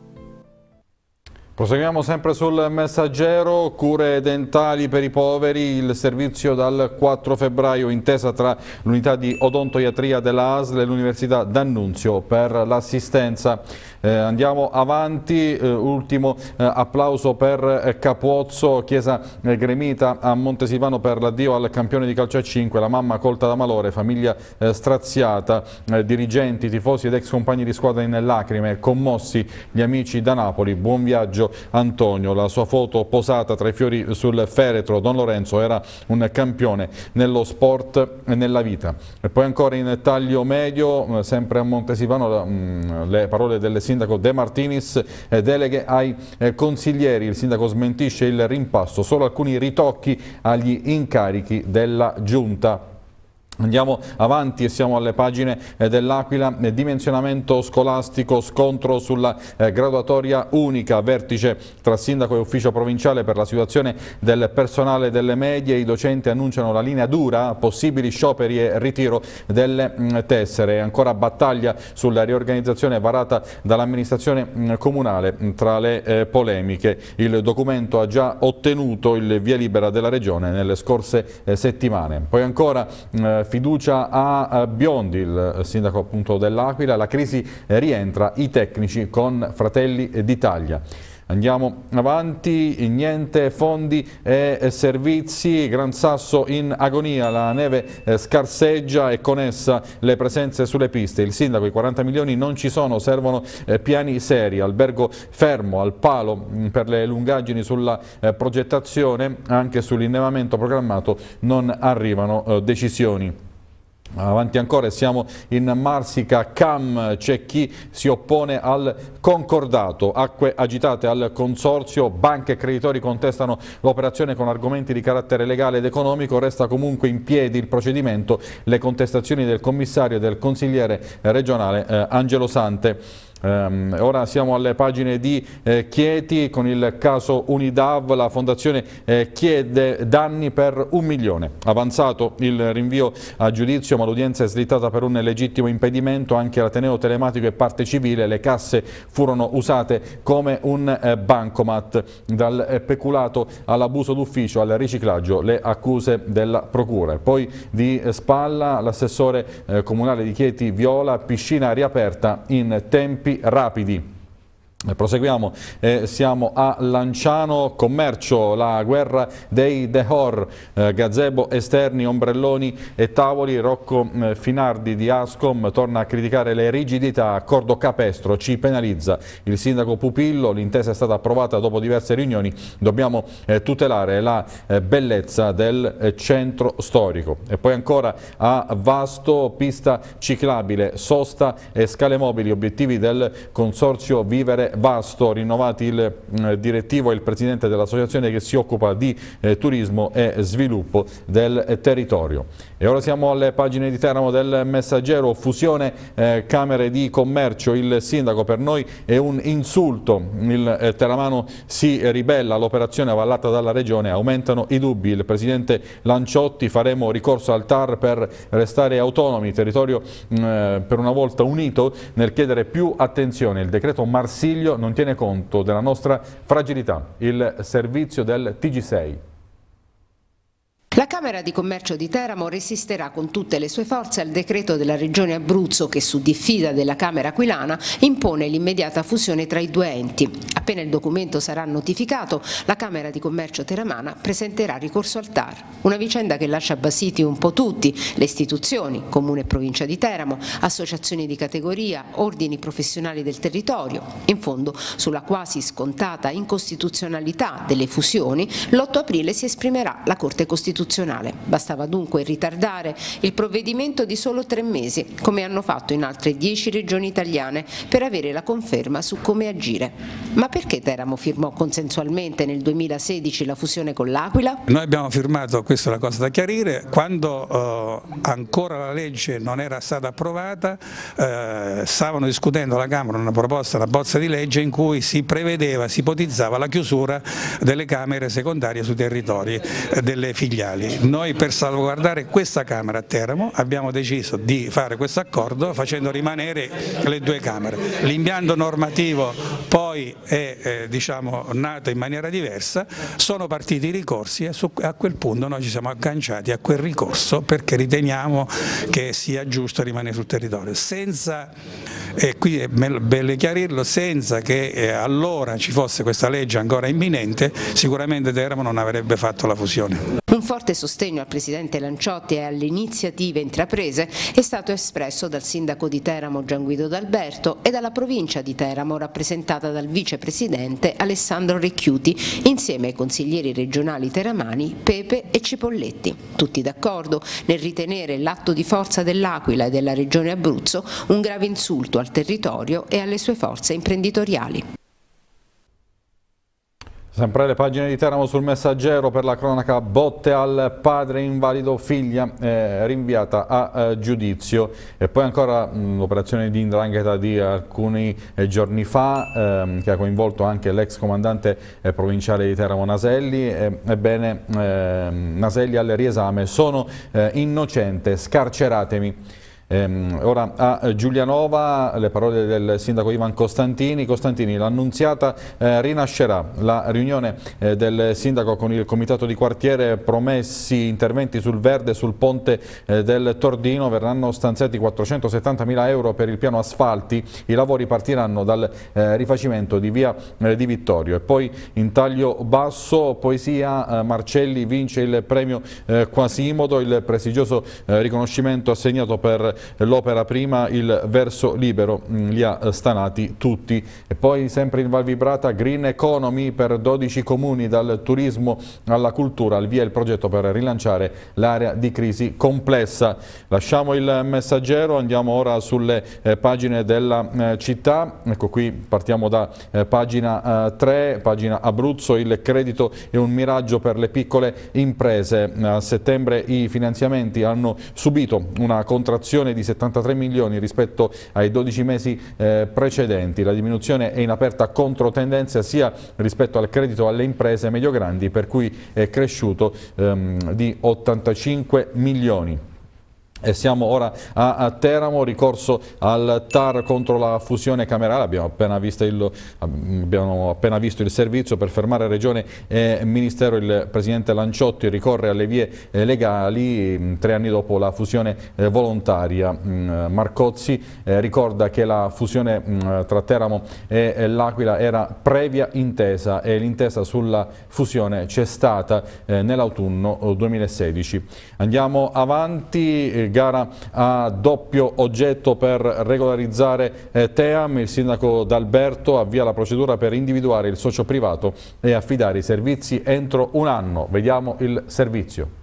Proseguiamo sempre sul messaggero, cure dentali per i poveri, il servizio dal 4 febbraio, intesa tra l'unità di odontoiatria della ASL e l'Università D'Annunzio per l'assistenza. Eh, andiamo avanti, eh, ultimo eh, applauso per eh, Capuozzo, Chiesa eh, Gremita a Montesilvano per l'addio al campione di calcio a 5, la mamma colta da malore, famiglia eh, straziata, dirigenti, tifosi ed ex compagni di squadra in lacrime, commossi gli amici da Napoli, buon viaggio Antonio. La sua foto posata tra i fiori sul feretro. Don Lorenzo era un campione nello sport e nella vita. E poi ancora in taglio medio, sempre a Montesivano, mm, le parole del sindaco De Martinis, eh, deleghe ai eh, consiglieri. Il sindaco smentisce il rimpasto, solo alcuni ritocchi agli incarichi della giunta. Andiamo avanti e siamo alle pagine eh, dell'Aquila, eh, dimensionamento scolastico, scontro sulla eh, graduatoria unica, vertice tra sindaco e ufficio provinciale per la situazione del personale delle medie, i docenti annunciano la linea dura, possibili scioperi e ritiro delle mm, tessere, ancora battaglia sulla riorganizzazione varata dall'amministrazione mm, comunale mm, tra le polemiche, il documento ha già ottenuto il via libera della regione nelle scorse settimane. Poi ancora fiducia a Biondi, il sindaco appunto dell'Aquila, la crisi rientra, i tecnici con Fratelli d'Italia. Andiamo avanti, niente fondi e servizi, Gran Sasso in agonia, la neve eh, scarseggia e con essa le presenze sulle piste. Il sindaco, i 40 milioni non ci sono, servono eh, piani seri, albergo fermo, al palo mm, per le lungaggini sulla eh, progettazione, anche sull'innevamento programmato non arrivano decisioni. Avanti ancora, siamo in Marsica, Cam, c'è chi si oppone al concordato, acque agitate al consorzio, banche e creditori contestano l'operazione con argomenti di carattere legale ed economico, resta comunque in piedi il procedimento, le contestazioni del commissario e del consigliere regionale eh, Angelo Sante. Um, ora siamo alle pagine di eh, Chieti con il caso Unidav, la fondazione eh, chiede danni per un milione. Avanzato il rinvio a giudizio ma l'udienza è slittata per un legittimo impedimento anche all'Ateneo Telematico e Parte Civile, le casse furono usate come un eh, bancomat, dal peculato all'abuso d'ufficio al riciclaggio, le accuse della Procura. Poi di spalla l'assessore comunale di Chieti Viola, piscina riaperta in tempi rapidi. Proseguiamo, eh, siamo a Lanciano, commercio, la guerra dei Dehor, eh, gazebo esterni, ombrelloni e tavoli, Rocco eh, Finardi di Ascom torna a criticare le rigidità, accordo capestro, ci penalizza. Il sindaco Pupillo, l'intesa è stata approvata dopo diverse riunioni, dobbiamo eh, tutelare la eh, bellezza del eh, centro storico. E poi ancora a Vasto, pista ciclabile, sosta e scale mobili, obiettivi del consorzio Vivere Vasto, rinnovati il eh, direttivo e il presidente dell'associazione che si occupa di eh, turismo e sviluppo del eh, territorio. E ora siamo alle pagine di Teramo del Messaggero, fusione eh, Camere di Commercio, il sindaco per noi è un insulto, il eh, Teramano si ribella. All'operazione avallata dalla regione, aumentano i dubbi, il presidente Lanciotti faremo ricorso al TAR per restare autonomi, territorio eh, per una volta unito nel chiedere più attenzione, il decreto Marsiglio Consiglio non tiene conto della nostra fragilità, il servizio del TG6. La Camera di Commercio di Teramo resisterà con tutte le sue forze al decreto della Regione Abruzzo che su diffida della Camera Aquilana impone l'immediata fusione tra i due enti. Appena il documento sarà notificato, la Camera di Commercio teramana presenterà ricorso al TAR. Una vicenda che lascia basiti un po' tutti, le istituzioni, Comune e Provincia di Teramo, associazioni di categoria, ordini professionali del territorio. In fondo, sulla quasi scontata incostituzionalità delle fusioni, l'8 aprile si esprimerà la Corte Costituzionale costituzionale. Bastava dunque ritardare il provvedimento di solo tre mesi, come hanno fatto in altre dieci regioni italiane, per avere la conferma su come agire. Ma perché Teramo firmò consensualmente nel 2016 la fusione con l'Aquila? Noi abbiamo firmato, questa è la cosa da chiarire, quando eh, ancora la legge non era stata approvata, eh, stavano discutendo alla Camera una proposta, una bozza di legge in cui si prevedeva, si ipotizzava la chiusura delle Camere secondarie sui territori eh, delle filiali industriali. Noi per salvaguardare questa Camera a Teramo abbiamo deciso di fare questo accordo facendo rimanere le due Camere. L'impianto normativo poi è eh, diciamo, nato in maniera diversa, sono partiti i ricorsi e su, a quel punto noi ci siamo agganciati a quel ricorso perché riteniamo che sia giusto rimanere sul territorio. Senza, e qui è bello chiarirlo, senza che eh, allora ci fosse questa legge ancora imminente, sicuramente Teramo non avrebbe fatto la fusione. Un forte sostegno al Presidente Lanciotti e alle iniziative intraprese è stato espresso dal Sindaco di Teramo Gian Guido D'Alberto e dalla provincia di Teramo rappresentata dal Vicepresidente Alessandro Recchiuti insieme ai consiglieri regionali teramani Pepe e Cipolletti. Tutti d'accordo nel ritenere l'atto di forza dell'Aquila e della Regione Abruzzo un grave insulto al territorio e alle sue forze imprenditoriali. Sempre le pagine di Teramo sul messaggero per la cronaca. Botte al padre invalido figlia eh, rinviata a eh, giudizio. E poi ancora l'operazione di indrangheta di alcuni eh, giorni fa ehm, che ha coinvolto anche l'ex comandante eh, provinciale di Teramo Naselli. Ebbene ehm, Naselli al riesame. Sono eh, innocente. Scarceratemi ora a Giulianova le parole del sindaco Ivan Costantini. Costantini, l'annunziata eh, rinascerà. La riunione eh, del sindaco con il comitato di quartiere promessi interventi sul verde sul ponte eh, del Tordino verranno stanziati 470 mila euro per il piano asfalti. I lavori partiranno dal eh, rifacimento di via eh, di Vittorio. E poi in taglio basso, poesia, eh, Marcelli vince il premio Quasimodo, il prestigioso riconoscimento assegnato per l'opera prima, il verso libero, mm, li ha eh, stanati tutti. E poi sempre in Val Vibrata Green Economy per 12 comuni, dal turismo alla cultura, al via il progetto per rilanciare l'area di crisi complessa. Lasciamo il messaggero, andiamo ora sulle eh, pagine della eh, città, ecco qui partiamo da pagina 3, eh, pagina Abruzzo, il credito è un miraggio per le piccole imprese. A settembre i finanziamenti hanno subito una contrazione di 73 milioni rispetto ai 12 mesi eh, precedenti. La diminuzione è in aperta controtendenza sia rispetto al credito alle imprese medio-grandi per cui è cresciuto ehm, di 85 milioni. E siamo ora a, a, Teramo, ricorso al TAR contro la fusione camerale, abbiamo appena, il, abbiamo appena, visto il servizio per fermare Regione e Ministero, il Presidente Lanciotti ricorre alle vie eh, legali mm, tre anni dopo la fusione eh, volontaria. Mm, Marcozzi eh, ricorda che la fusione mm, tra Teramo e L'Aquila era previa intesa e l'intesa sulla fusione c'è stata nell'autunno 2016. Andiamo avanti gara a doppio oggetto per regolarizzare eh, Team. Il sindaco D'Alberto avvia la procedura per individuare il socio privato e affidare i servizi entro un anno. Vediamo il servizio.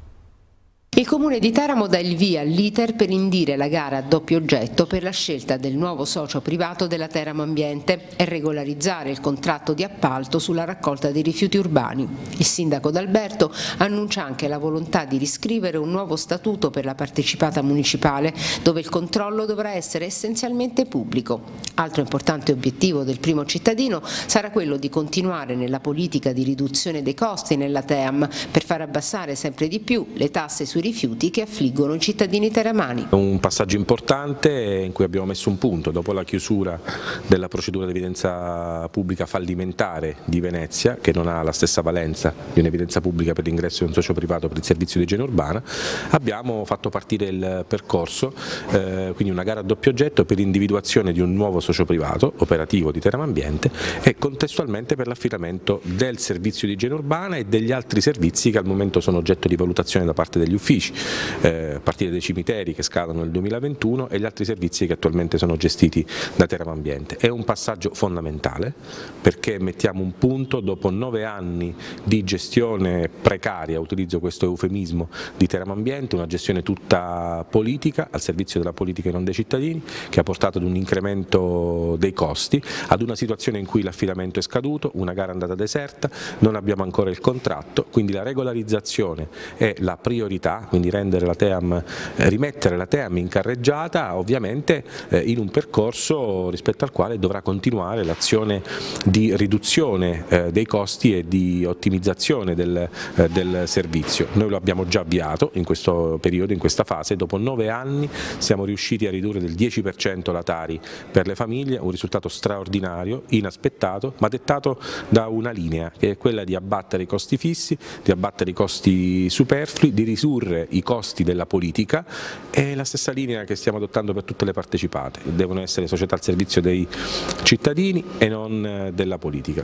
Il Comune di Teramo dà il via all'iter per indire la gara a doppio oggetto per la scelta del nuovo socio privato della Teramo Ambiente e regolarizzare il contratto di appalto sulla raccolta dei rifiuti urbani. Il sindaco D'Alberto annuncia anche la volontà di riscrivere un nuovo statuto per la partecipata municipale dove il controllo dovrà essere essenzialmente pubblico. Altro importante obiettivo del primo cittadino sarà quello di continuare nella politica di riduzione dei costi nella TEAM per far abbassare sempre di più le tasse sui rifiuti rifiuti che affliggono i cittadini teramani. Un passaggio importante in cui abbiamo messo un punto dopo la chiusura della procedura di evidenza pubblica fallimentare di Venezia che non ha la stessa valenza di un'evidenza pubblica per l'ingresso di un socio privato per il servizio di igiene urbana abbiamo fatto partire il percorso eh, quindi una gara a doppio oggetto per l'individuazione di un nuovo socio privato operativo di Terama Ambiente e contestualmente per l'affidamento del servizio di igiene urbana e degli altri servizi che al momento sono oggetto di valutazione da parte degli uffici uffici, eh, a partire dai cimiteri che scadono nel 2021 e gli altri servizi che attualmente sono gestiti da Terama Ambiente. È un passaggio fondamentale perché mettiamo un punto dopo nove anni di gestione precaria, utilizzo questo eufemismo, di Terama Ambiente, una gestione tutta politica, al servizio della politica e non dei cittadini, che ha portato ad un incremento dei costi, ad una situazione in cui l'affidamento è scaduto, una gara andata deserta, non abbiamo ancora il contratto, quindi la regolarizzazione è la priorità quindi la TEAM, eh, rimettere la TEAM in carreggiata ovviamente eh, in un percorso rispetto al quale dovrà continuare l'azione di riduzione eh, dei costi e di ottimizzazione del, del servizio. Noi lo abbiamo già avviato in questo periodo, in questa fase, dopo nove anni siamo riusciti a ridurre del 10% la Tari per le famiglie, un risultato straordinario, inaspettato, ma dettato da una linea che è quella di abbattere i costi fissi, di abbattere i costi superflui, di ridurre ridurre i costi della politica è la stessa linea che stiamo adottando per tutte le partecipate, devono essere società al servizio dei cittadini e non eh, della politica.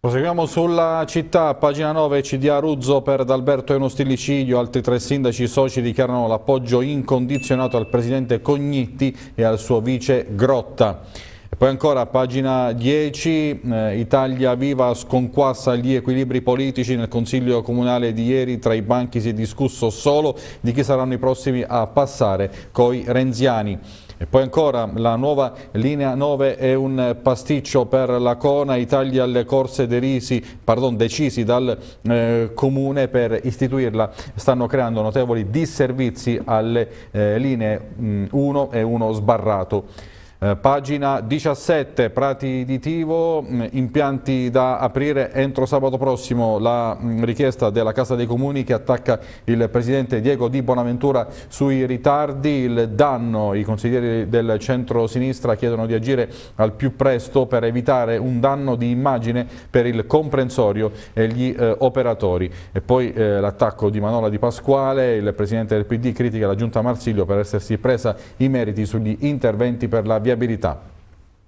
Proseguiamo sulla città, pagina 9, CDA Ruzzo per D'Alberto e uno stillicidio, altri tre sindaci soci dichiarano l'appoggio incondizionato al presidente Cognitti e al suo vice Grotta. Poi ancora, pagina 10, eh, Italia Viva sconquassa gli equilibri politici nel Consiglio Comunale di ieri, tra i banchi si è discusso solo di chi saranno i prossimi a passare coi renziani. E poi ancora la nuova linea 9 è un pasticcio per la Cona, i tagli alle corse derisi, pardon, decisi dal eh, Comune per istituirla stanno creando notevoli disservizi alle eh, linee mh, 1 e 1 sbarrato. Eh, pagina 17, Prati di Tivo, mm, impianti da aprire entro sabato prossimo, la mm, richiesta della Casa dei Comuni che attacca il Presidente Diego Di Bonaventura sui ritardi, il danno, i consiglieri del centro-sinistra chiedono di agire al più presto per evitare un danno di immagine per il comprensorio e gli eh, operatori. E poi eh, l'attacco di Manola Di Pasquale, il Presidente del PD critica la Giunta Marsilio per essersi presa i meriti sugli interventi per la via viabilità.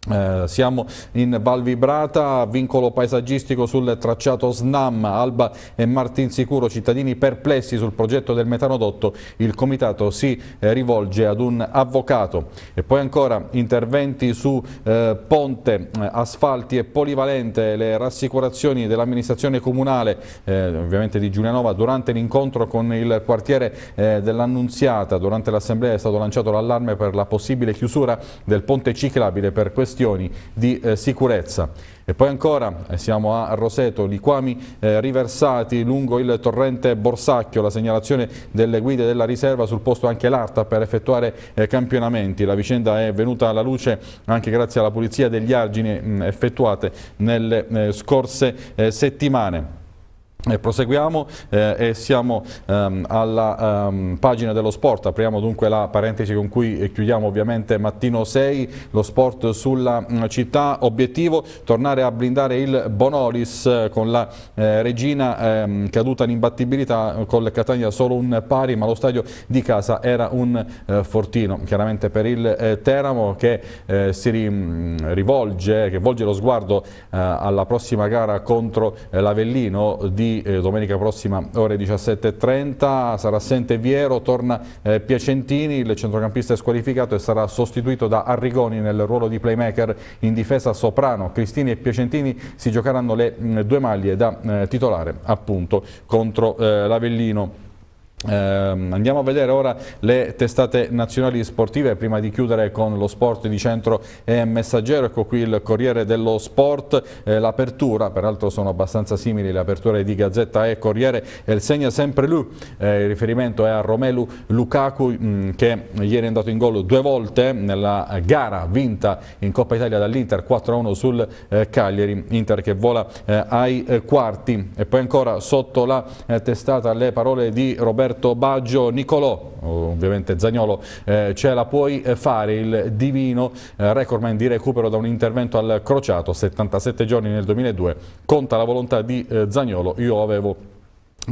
Eh, siamo in Val Vibrata, vincolo paesaggistico sul tracciato SNAM, Alba e Martinsicuro, cittadini perplessi sul progetto del metanodotto, il comitato si eh, rivolge ad un avvocato. E poi ancora interventi su eh, ponte, eh, asfalti e polivalente, le rassicurazioni dell'amministrazione comunale, eh, ovviamente di Giulianova, durante l'incontro con il quartiere dell'Annunziata, durante l'assemblea è stato lanciato l'allarme per la possibile chiusura del ponte ciclabile per questo questioni di eh, sicurezza. E poi ancora eh, siamo a Roseto, liquami eh, riversati lungo il torrente Borsacchio, la segnalazione delle guide della riserva sul posto anche l'Arta per effettuare eh, campionamenti. La vicenda è venuta alla luce anche grazie alla pulizia degli argini mh, effettuate nelle eh, scorse eh, settimane. E proseguiamo eh, e siamo ehm, alla ehm, pagina dello sport, apriamo dunque la parentesi con cui chiudiamo ovviamente mattino 6, lo sport sulla mh, mm, città, obiettivo tornare a blindare il Bonolis eh, con la eh, regina ehm, caduta in imbattibilità con le Catania solo un pari ma lo stadio di casa era un eh, fortino, chiaramente per il eh, Teramo che eh, si ri, mm, rivolge, che volge lo sguardo alla prossima gara contro l'Avellino di eh, domenica prossima ore 17.30, sarà assente Viero, torna eh, Piacentini, il centrocampista è squalificato e sarà sostituito da Arrigoni nel ruolo di playmaker in difesa Soprano. Cristini e Piacentini si giocheranno le mh, due maglie da eh, titolare appunto contro eh, l'Avellino. Eh, andiamo a vedere ora le testate nazionali sportive. Prima di chiudere con lo sport di centro e messaggero ecco qui il Corriere dello Sport. Eh, l'apertura peraltro sono abbastanza simili le aperture di Gazzetta e Corriere e il segna sempre lui. Eh, il riferimento è a Romelu Lukaku mh, mm, che ieri è andato in gol due volte nella gara vinta in Coppa Italia dall'Inter 4-1 sul eh, Cagliari. Inter che vola eh, ai eh, quarti. E poi ancora sotto la testata le parole di Roberto Roberto Baggio, Nicolò, ovviamente Zagnolo, eh, ce la puoi fare il divino eh, recordman di recupero da un intervento al crociato, 77 giorni nel 2002, conta la volontà di eh, Zagnolo, io avevo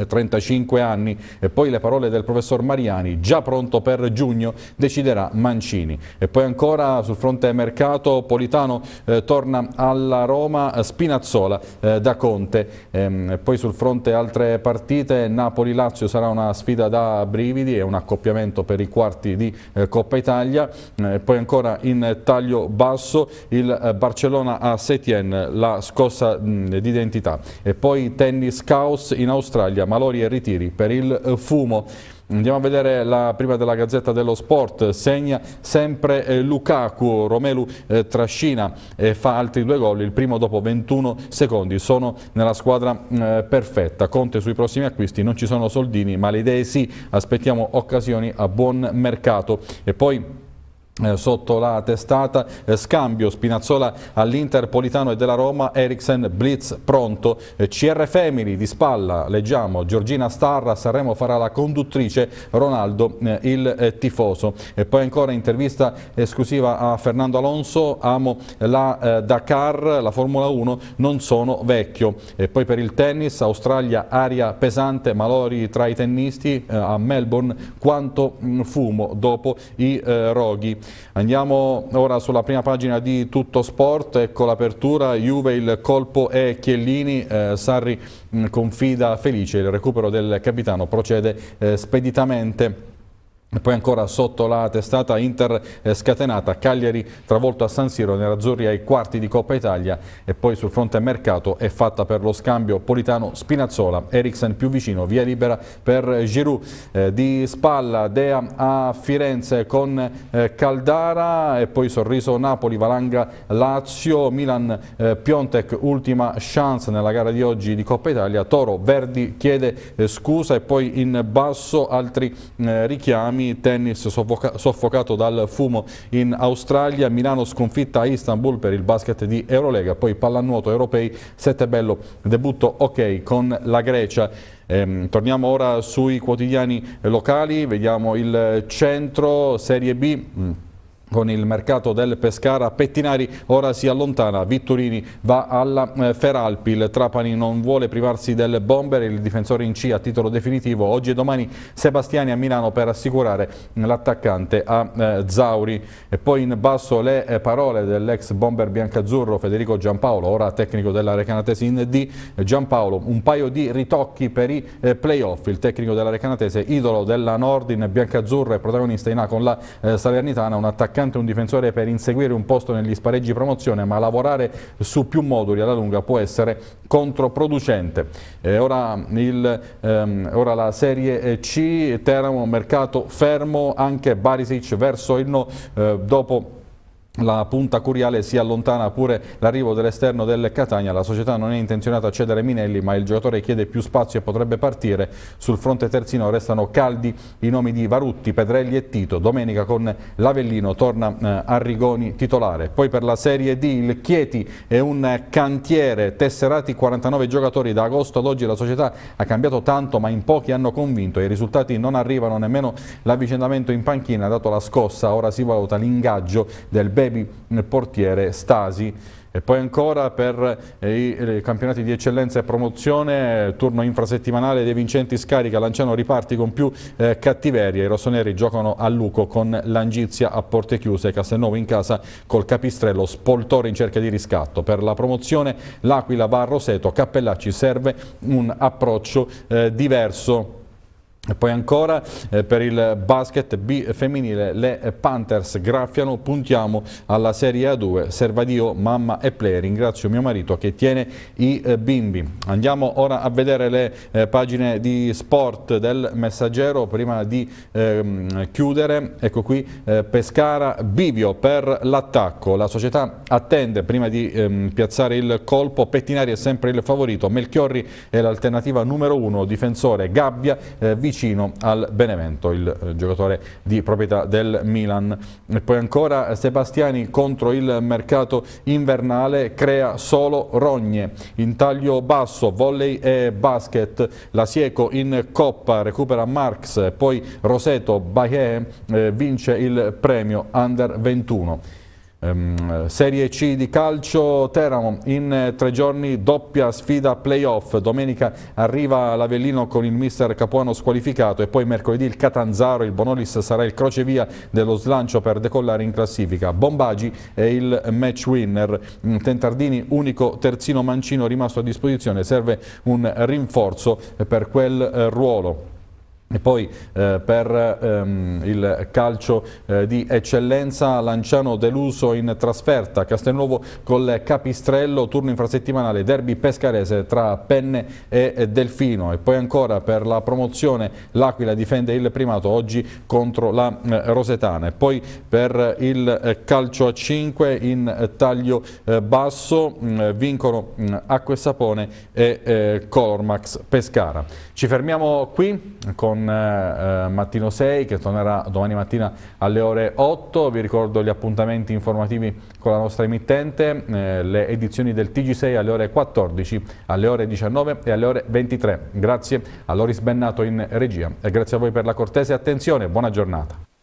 35 anni e poi le parole del professor Mariani già pronto per giugno deciderà Mancini. E poi ancora sul fronte mercato Politano eh, torna alla Roma Spinazzola eh, da Conte. Ehm, poi sul fronte altre partite Napoli-Lazio sarà una sfida da brividi e un accoppiamento per i quarti di eh, Coppa Italia. E poi ancora in taglio basso il eh, Barcellona a Setien la scossa d'identità e poi tennis caos in Australia Malori e ritiri per il fumo. Andiamo a vedere la prima della Gazzetta dello Sport, segna sempre eh, Lukaku, Romelu eh, trascina e fa altri due gol, il primo dopo 21 secondi, sono nella squadra eh, perfetta, Conte sui prossimi acquisti, non ci sono soldini ma le idee sì, aspettiamo occasioni a buon mercato. E poi sotto la testata, eh, scambio Spinazzola all'Inter Politano e della Roma, Eriksen Blitz pronto, eh, CR Family di spalla, leggiamo Giorgina Starra, Sanremo farà la conduttrice, Ronaldo eh, il eh, tifoso. E poi ancora intervista esclusiva a Fernando Alonso, amo la eh, Dakar, la Formula 1, non sono vecchio. E poi per il tennis, Australia aria pesante, malori tra i tennisti a Melbourne, quanto mm, fumo dopo i roghi. Andiamo ora sulla prima pagina di Tutto Sport, ecco l'apertura, Juve il colpo è Chiellini, eh, Sarri mh, mm, confida felice, il recupero del capitano procede eh, speditamente. Poi ancora sotto la testata Inter eh, scatenata, Cagliari travolto a San Siro, nerazzurri ai quarti di Coppa Italia e poi sul fronte mercato è fatta per lo scambio Politano-Spinazzola, Eriksen più vicino, via libera per Giroud. Eh, di spalla Dea a Firenze con eh, Caldara e poi sorriso Napoli, Valanga, Lazio, Milan, eh, Piontek, ultima chance nella gara di oggi di Coppa Italia, Toro, Verdi chiede eh, scusa e poi in basso altri eh, richiami tennis soffoca soffocato dal fumo in Australia, Milano sconfitta a Istanbul per il basket di Eurolega, poi pallanuoto europei, sette bello, debutto ok con la Grecia. Eh, torniamo ora sui quotidiani locali, vediamo il centro, Serie B. Con il mercato del Pescara, Pettinari ora si allontana, Vitturini va alla eh, Feralpi, il Trapani non vuole privarsi del bomber, il difensore in C a titolo definitivo, oggi e domani Sebastiani a Milano per assicurare l'attaccante a eh, Zauri. E poi in basso le eh, parole dell'ex bomber biancazzurro Federico Giampaolo, ora tecnico della Recanatese in D, Giampaolo un paio di ritocchi per i playoff, il tecnico della Recanatese idolo della Nordin biancazzurra e protagonista in A con la Salernitana, un attaccante attaccante un difensore per inseguire un posto negli spareggi promozione, ma lavorare su più moduli alla lunga può essere controproducente. Eh, ora, il, ehm, ora, la Serie C, Teramo, mercato fermo, anche Barisic verso il no, eh, dopo la punta curiale si allontana pure l'arrivo dell'esterno del Catania, la società non è intenzionata a cedere Minelli ma il giocatore chiede più spazio e potrebbe partire, sul fronte terzino restano caldi i nomi di Varutti, Pedrelli e Tito, domenica con l'Avellino torna eh, Arrigoni titolare, poi per la Serie D il Chieti è un cantiere, tesserati 49 giocatori, da agosto ad oggi la società ha cambiato tanto ma in pochi hanno convinto, i risultati non arrivano nemmeno l'avvicendamento in panchina dato la scossa, ora si valuta l'ingaggio del Bene baby portiere Stasi. E poi ancora per eh, i, i, campionati di eccellenza e promozione, turno infrasettimanale dei vincenti scarica, Lanciano riparti con più eh, cattiveria, i rossoneri giocano a Luco con l'Angizia a porte chiuse, Castelnuovo in casa col Capistrello, Spoltore in cerca di riscatto. Per la promozione l'Aquila va a Roseto, Cappellacci serve un approccio eh, diverso. E poi ancora eh, per il basket B femminile le Panthers graffiano, puntiamo alla Serie A2, Servadio, mamma e play, ringrazio mio marito che tiene i eh, bimbi. Andiamo ora a vedere le eh, pagine di sport del Messaggero prima di ehm, chiudere, ecco qui eh, Pescara, Bivio per l'attacco, la società attende prima di ehm, piazzare il colpo, Pettinari è sempre il favorito, Melchiorri è l'alternativa numero uno, difensore Gabbia, eh, vicino al Benevento, il eh, giocatore di proprietà del Milan. E poi ancora Sebastiani contro il mercato invernale crea solo rogne, in taglio basso, volley e basket, la Sieco in Coppa recupera Marx, poi Roseto Baie eh, vince il premio Under 21. Um, Serie C di calcio, Teramo in eh, tre giorni doppia sfida playoff, domenica arriva l'Avellino con il mister Capuano squalificato e poi mercoledì il Catanzaro, il Bonolis sarà il crocevia dello slancio per decollare in classifica, Bombagi è il match winner, mm, Tentardini unico terzino mancino rimasto a disposizione, serve un rinforzo per quel eh, ruolo. E poi eh, per ehm, il calcio eh, di eccellenza Lanciano deluso in trasferta, Castelnuovo col Capistrello, turno infrasettimanale, derby pescarese tra Penne e Delfino. E poi ancora per la promozione l'Aquila difende il primato oggi contro la eh, Rosetana. E poi per il eh, calcio a 5 in taglio eh, basso mh, mm, vincono mh, mm, Acque Sapone e eh, Colormax Pescara. Ci fermiamo qui con eh, Mattino 6 che tornerà domani mattina alle ore 8. Vi ricordo gli appuntamenti informativi con la nostra emittente, eh, le edizioni del TG6 alle ore 14, alle ore 19 e alle ore 23. Grazie a Loris Bennato in regia e grazie a voi per la cortese attenzione. Buona giornata.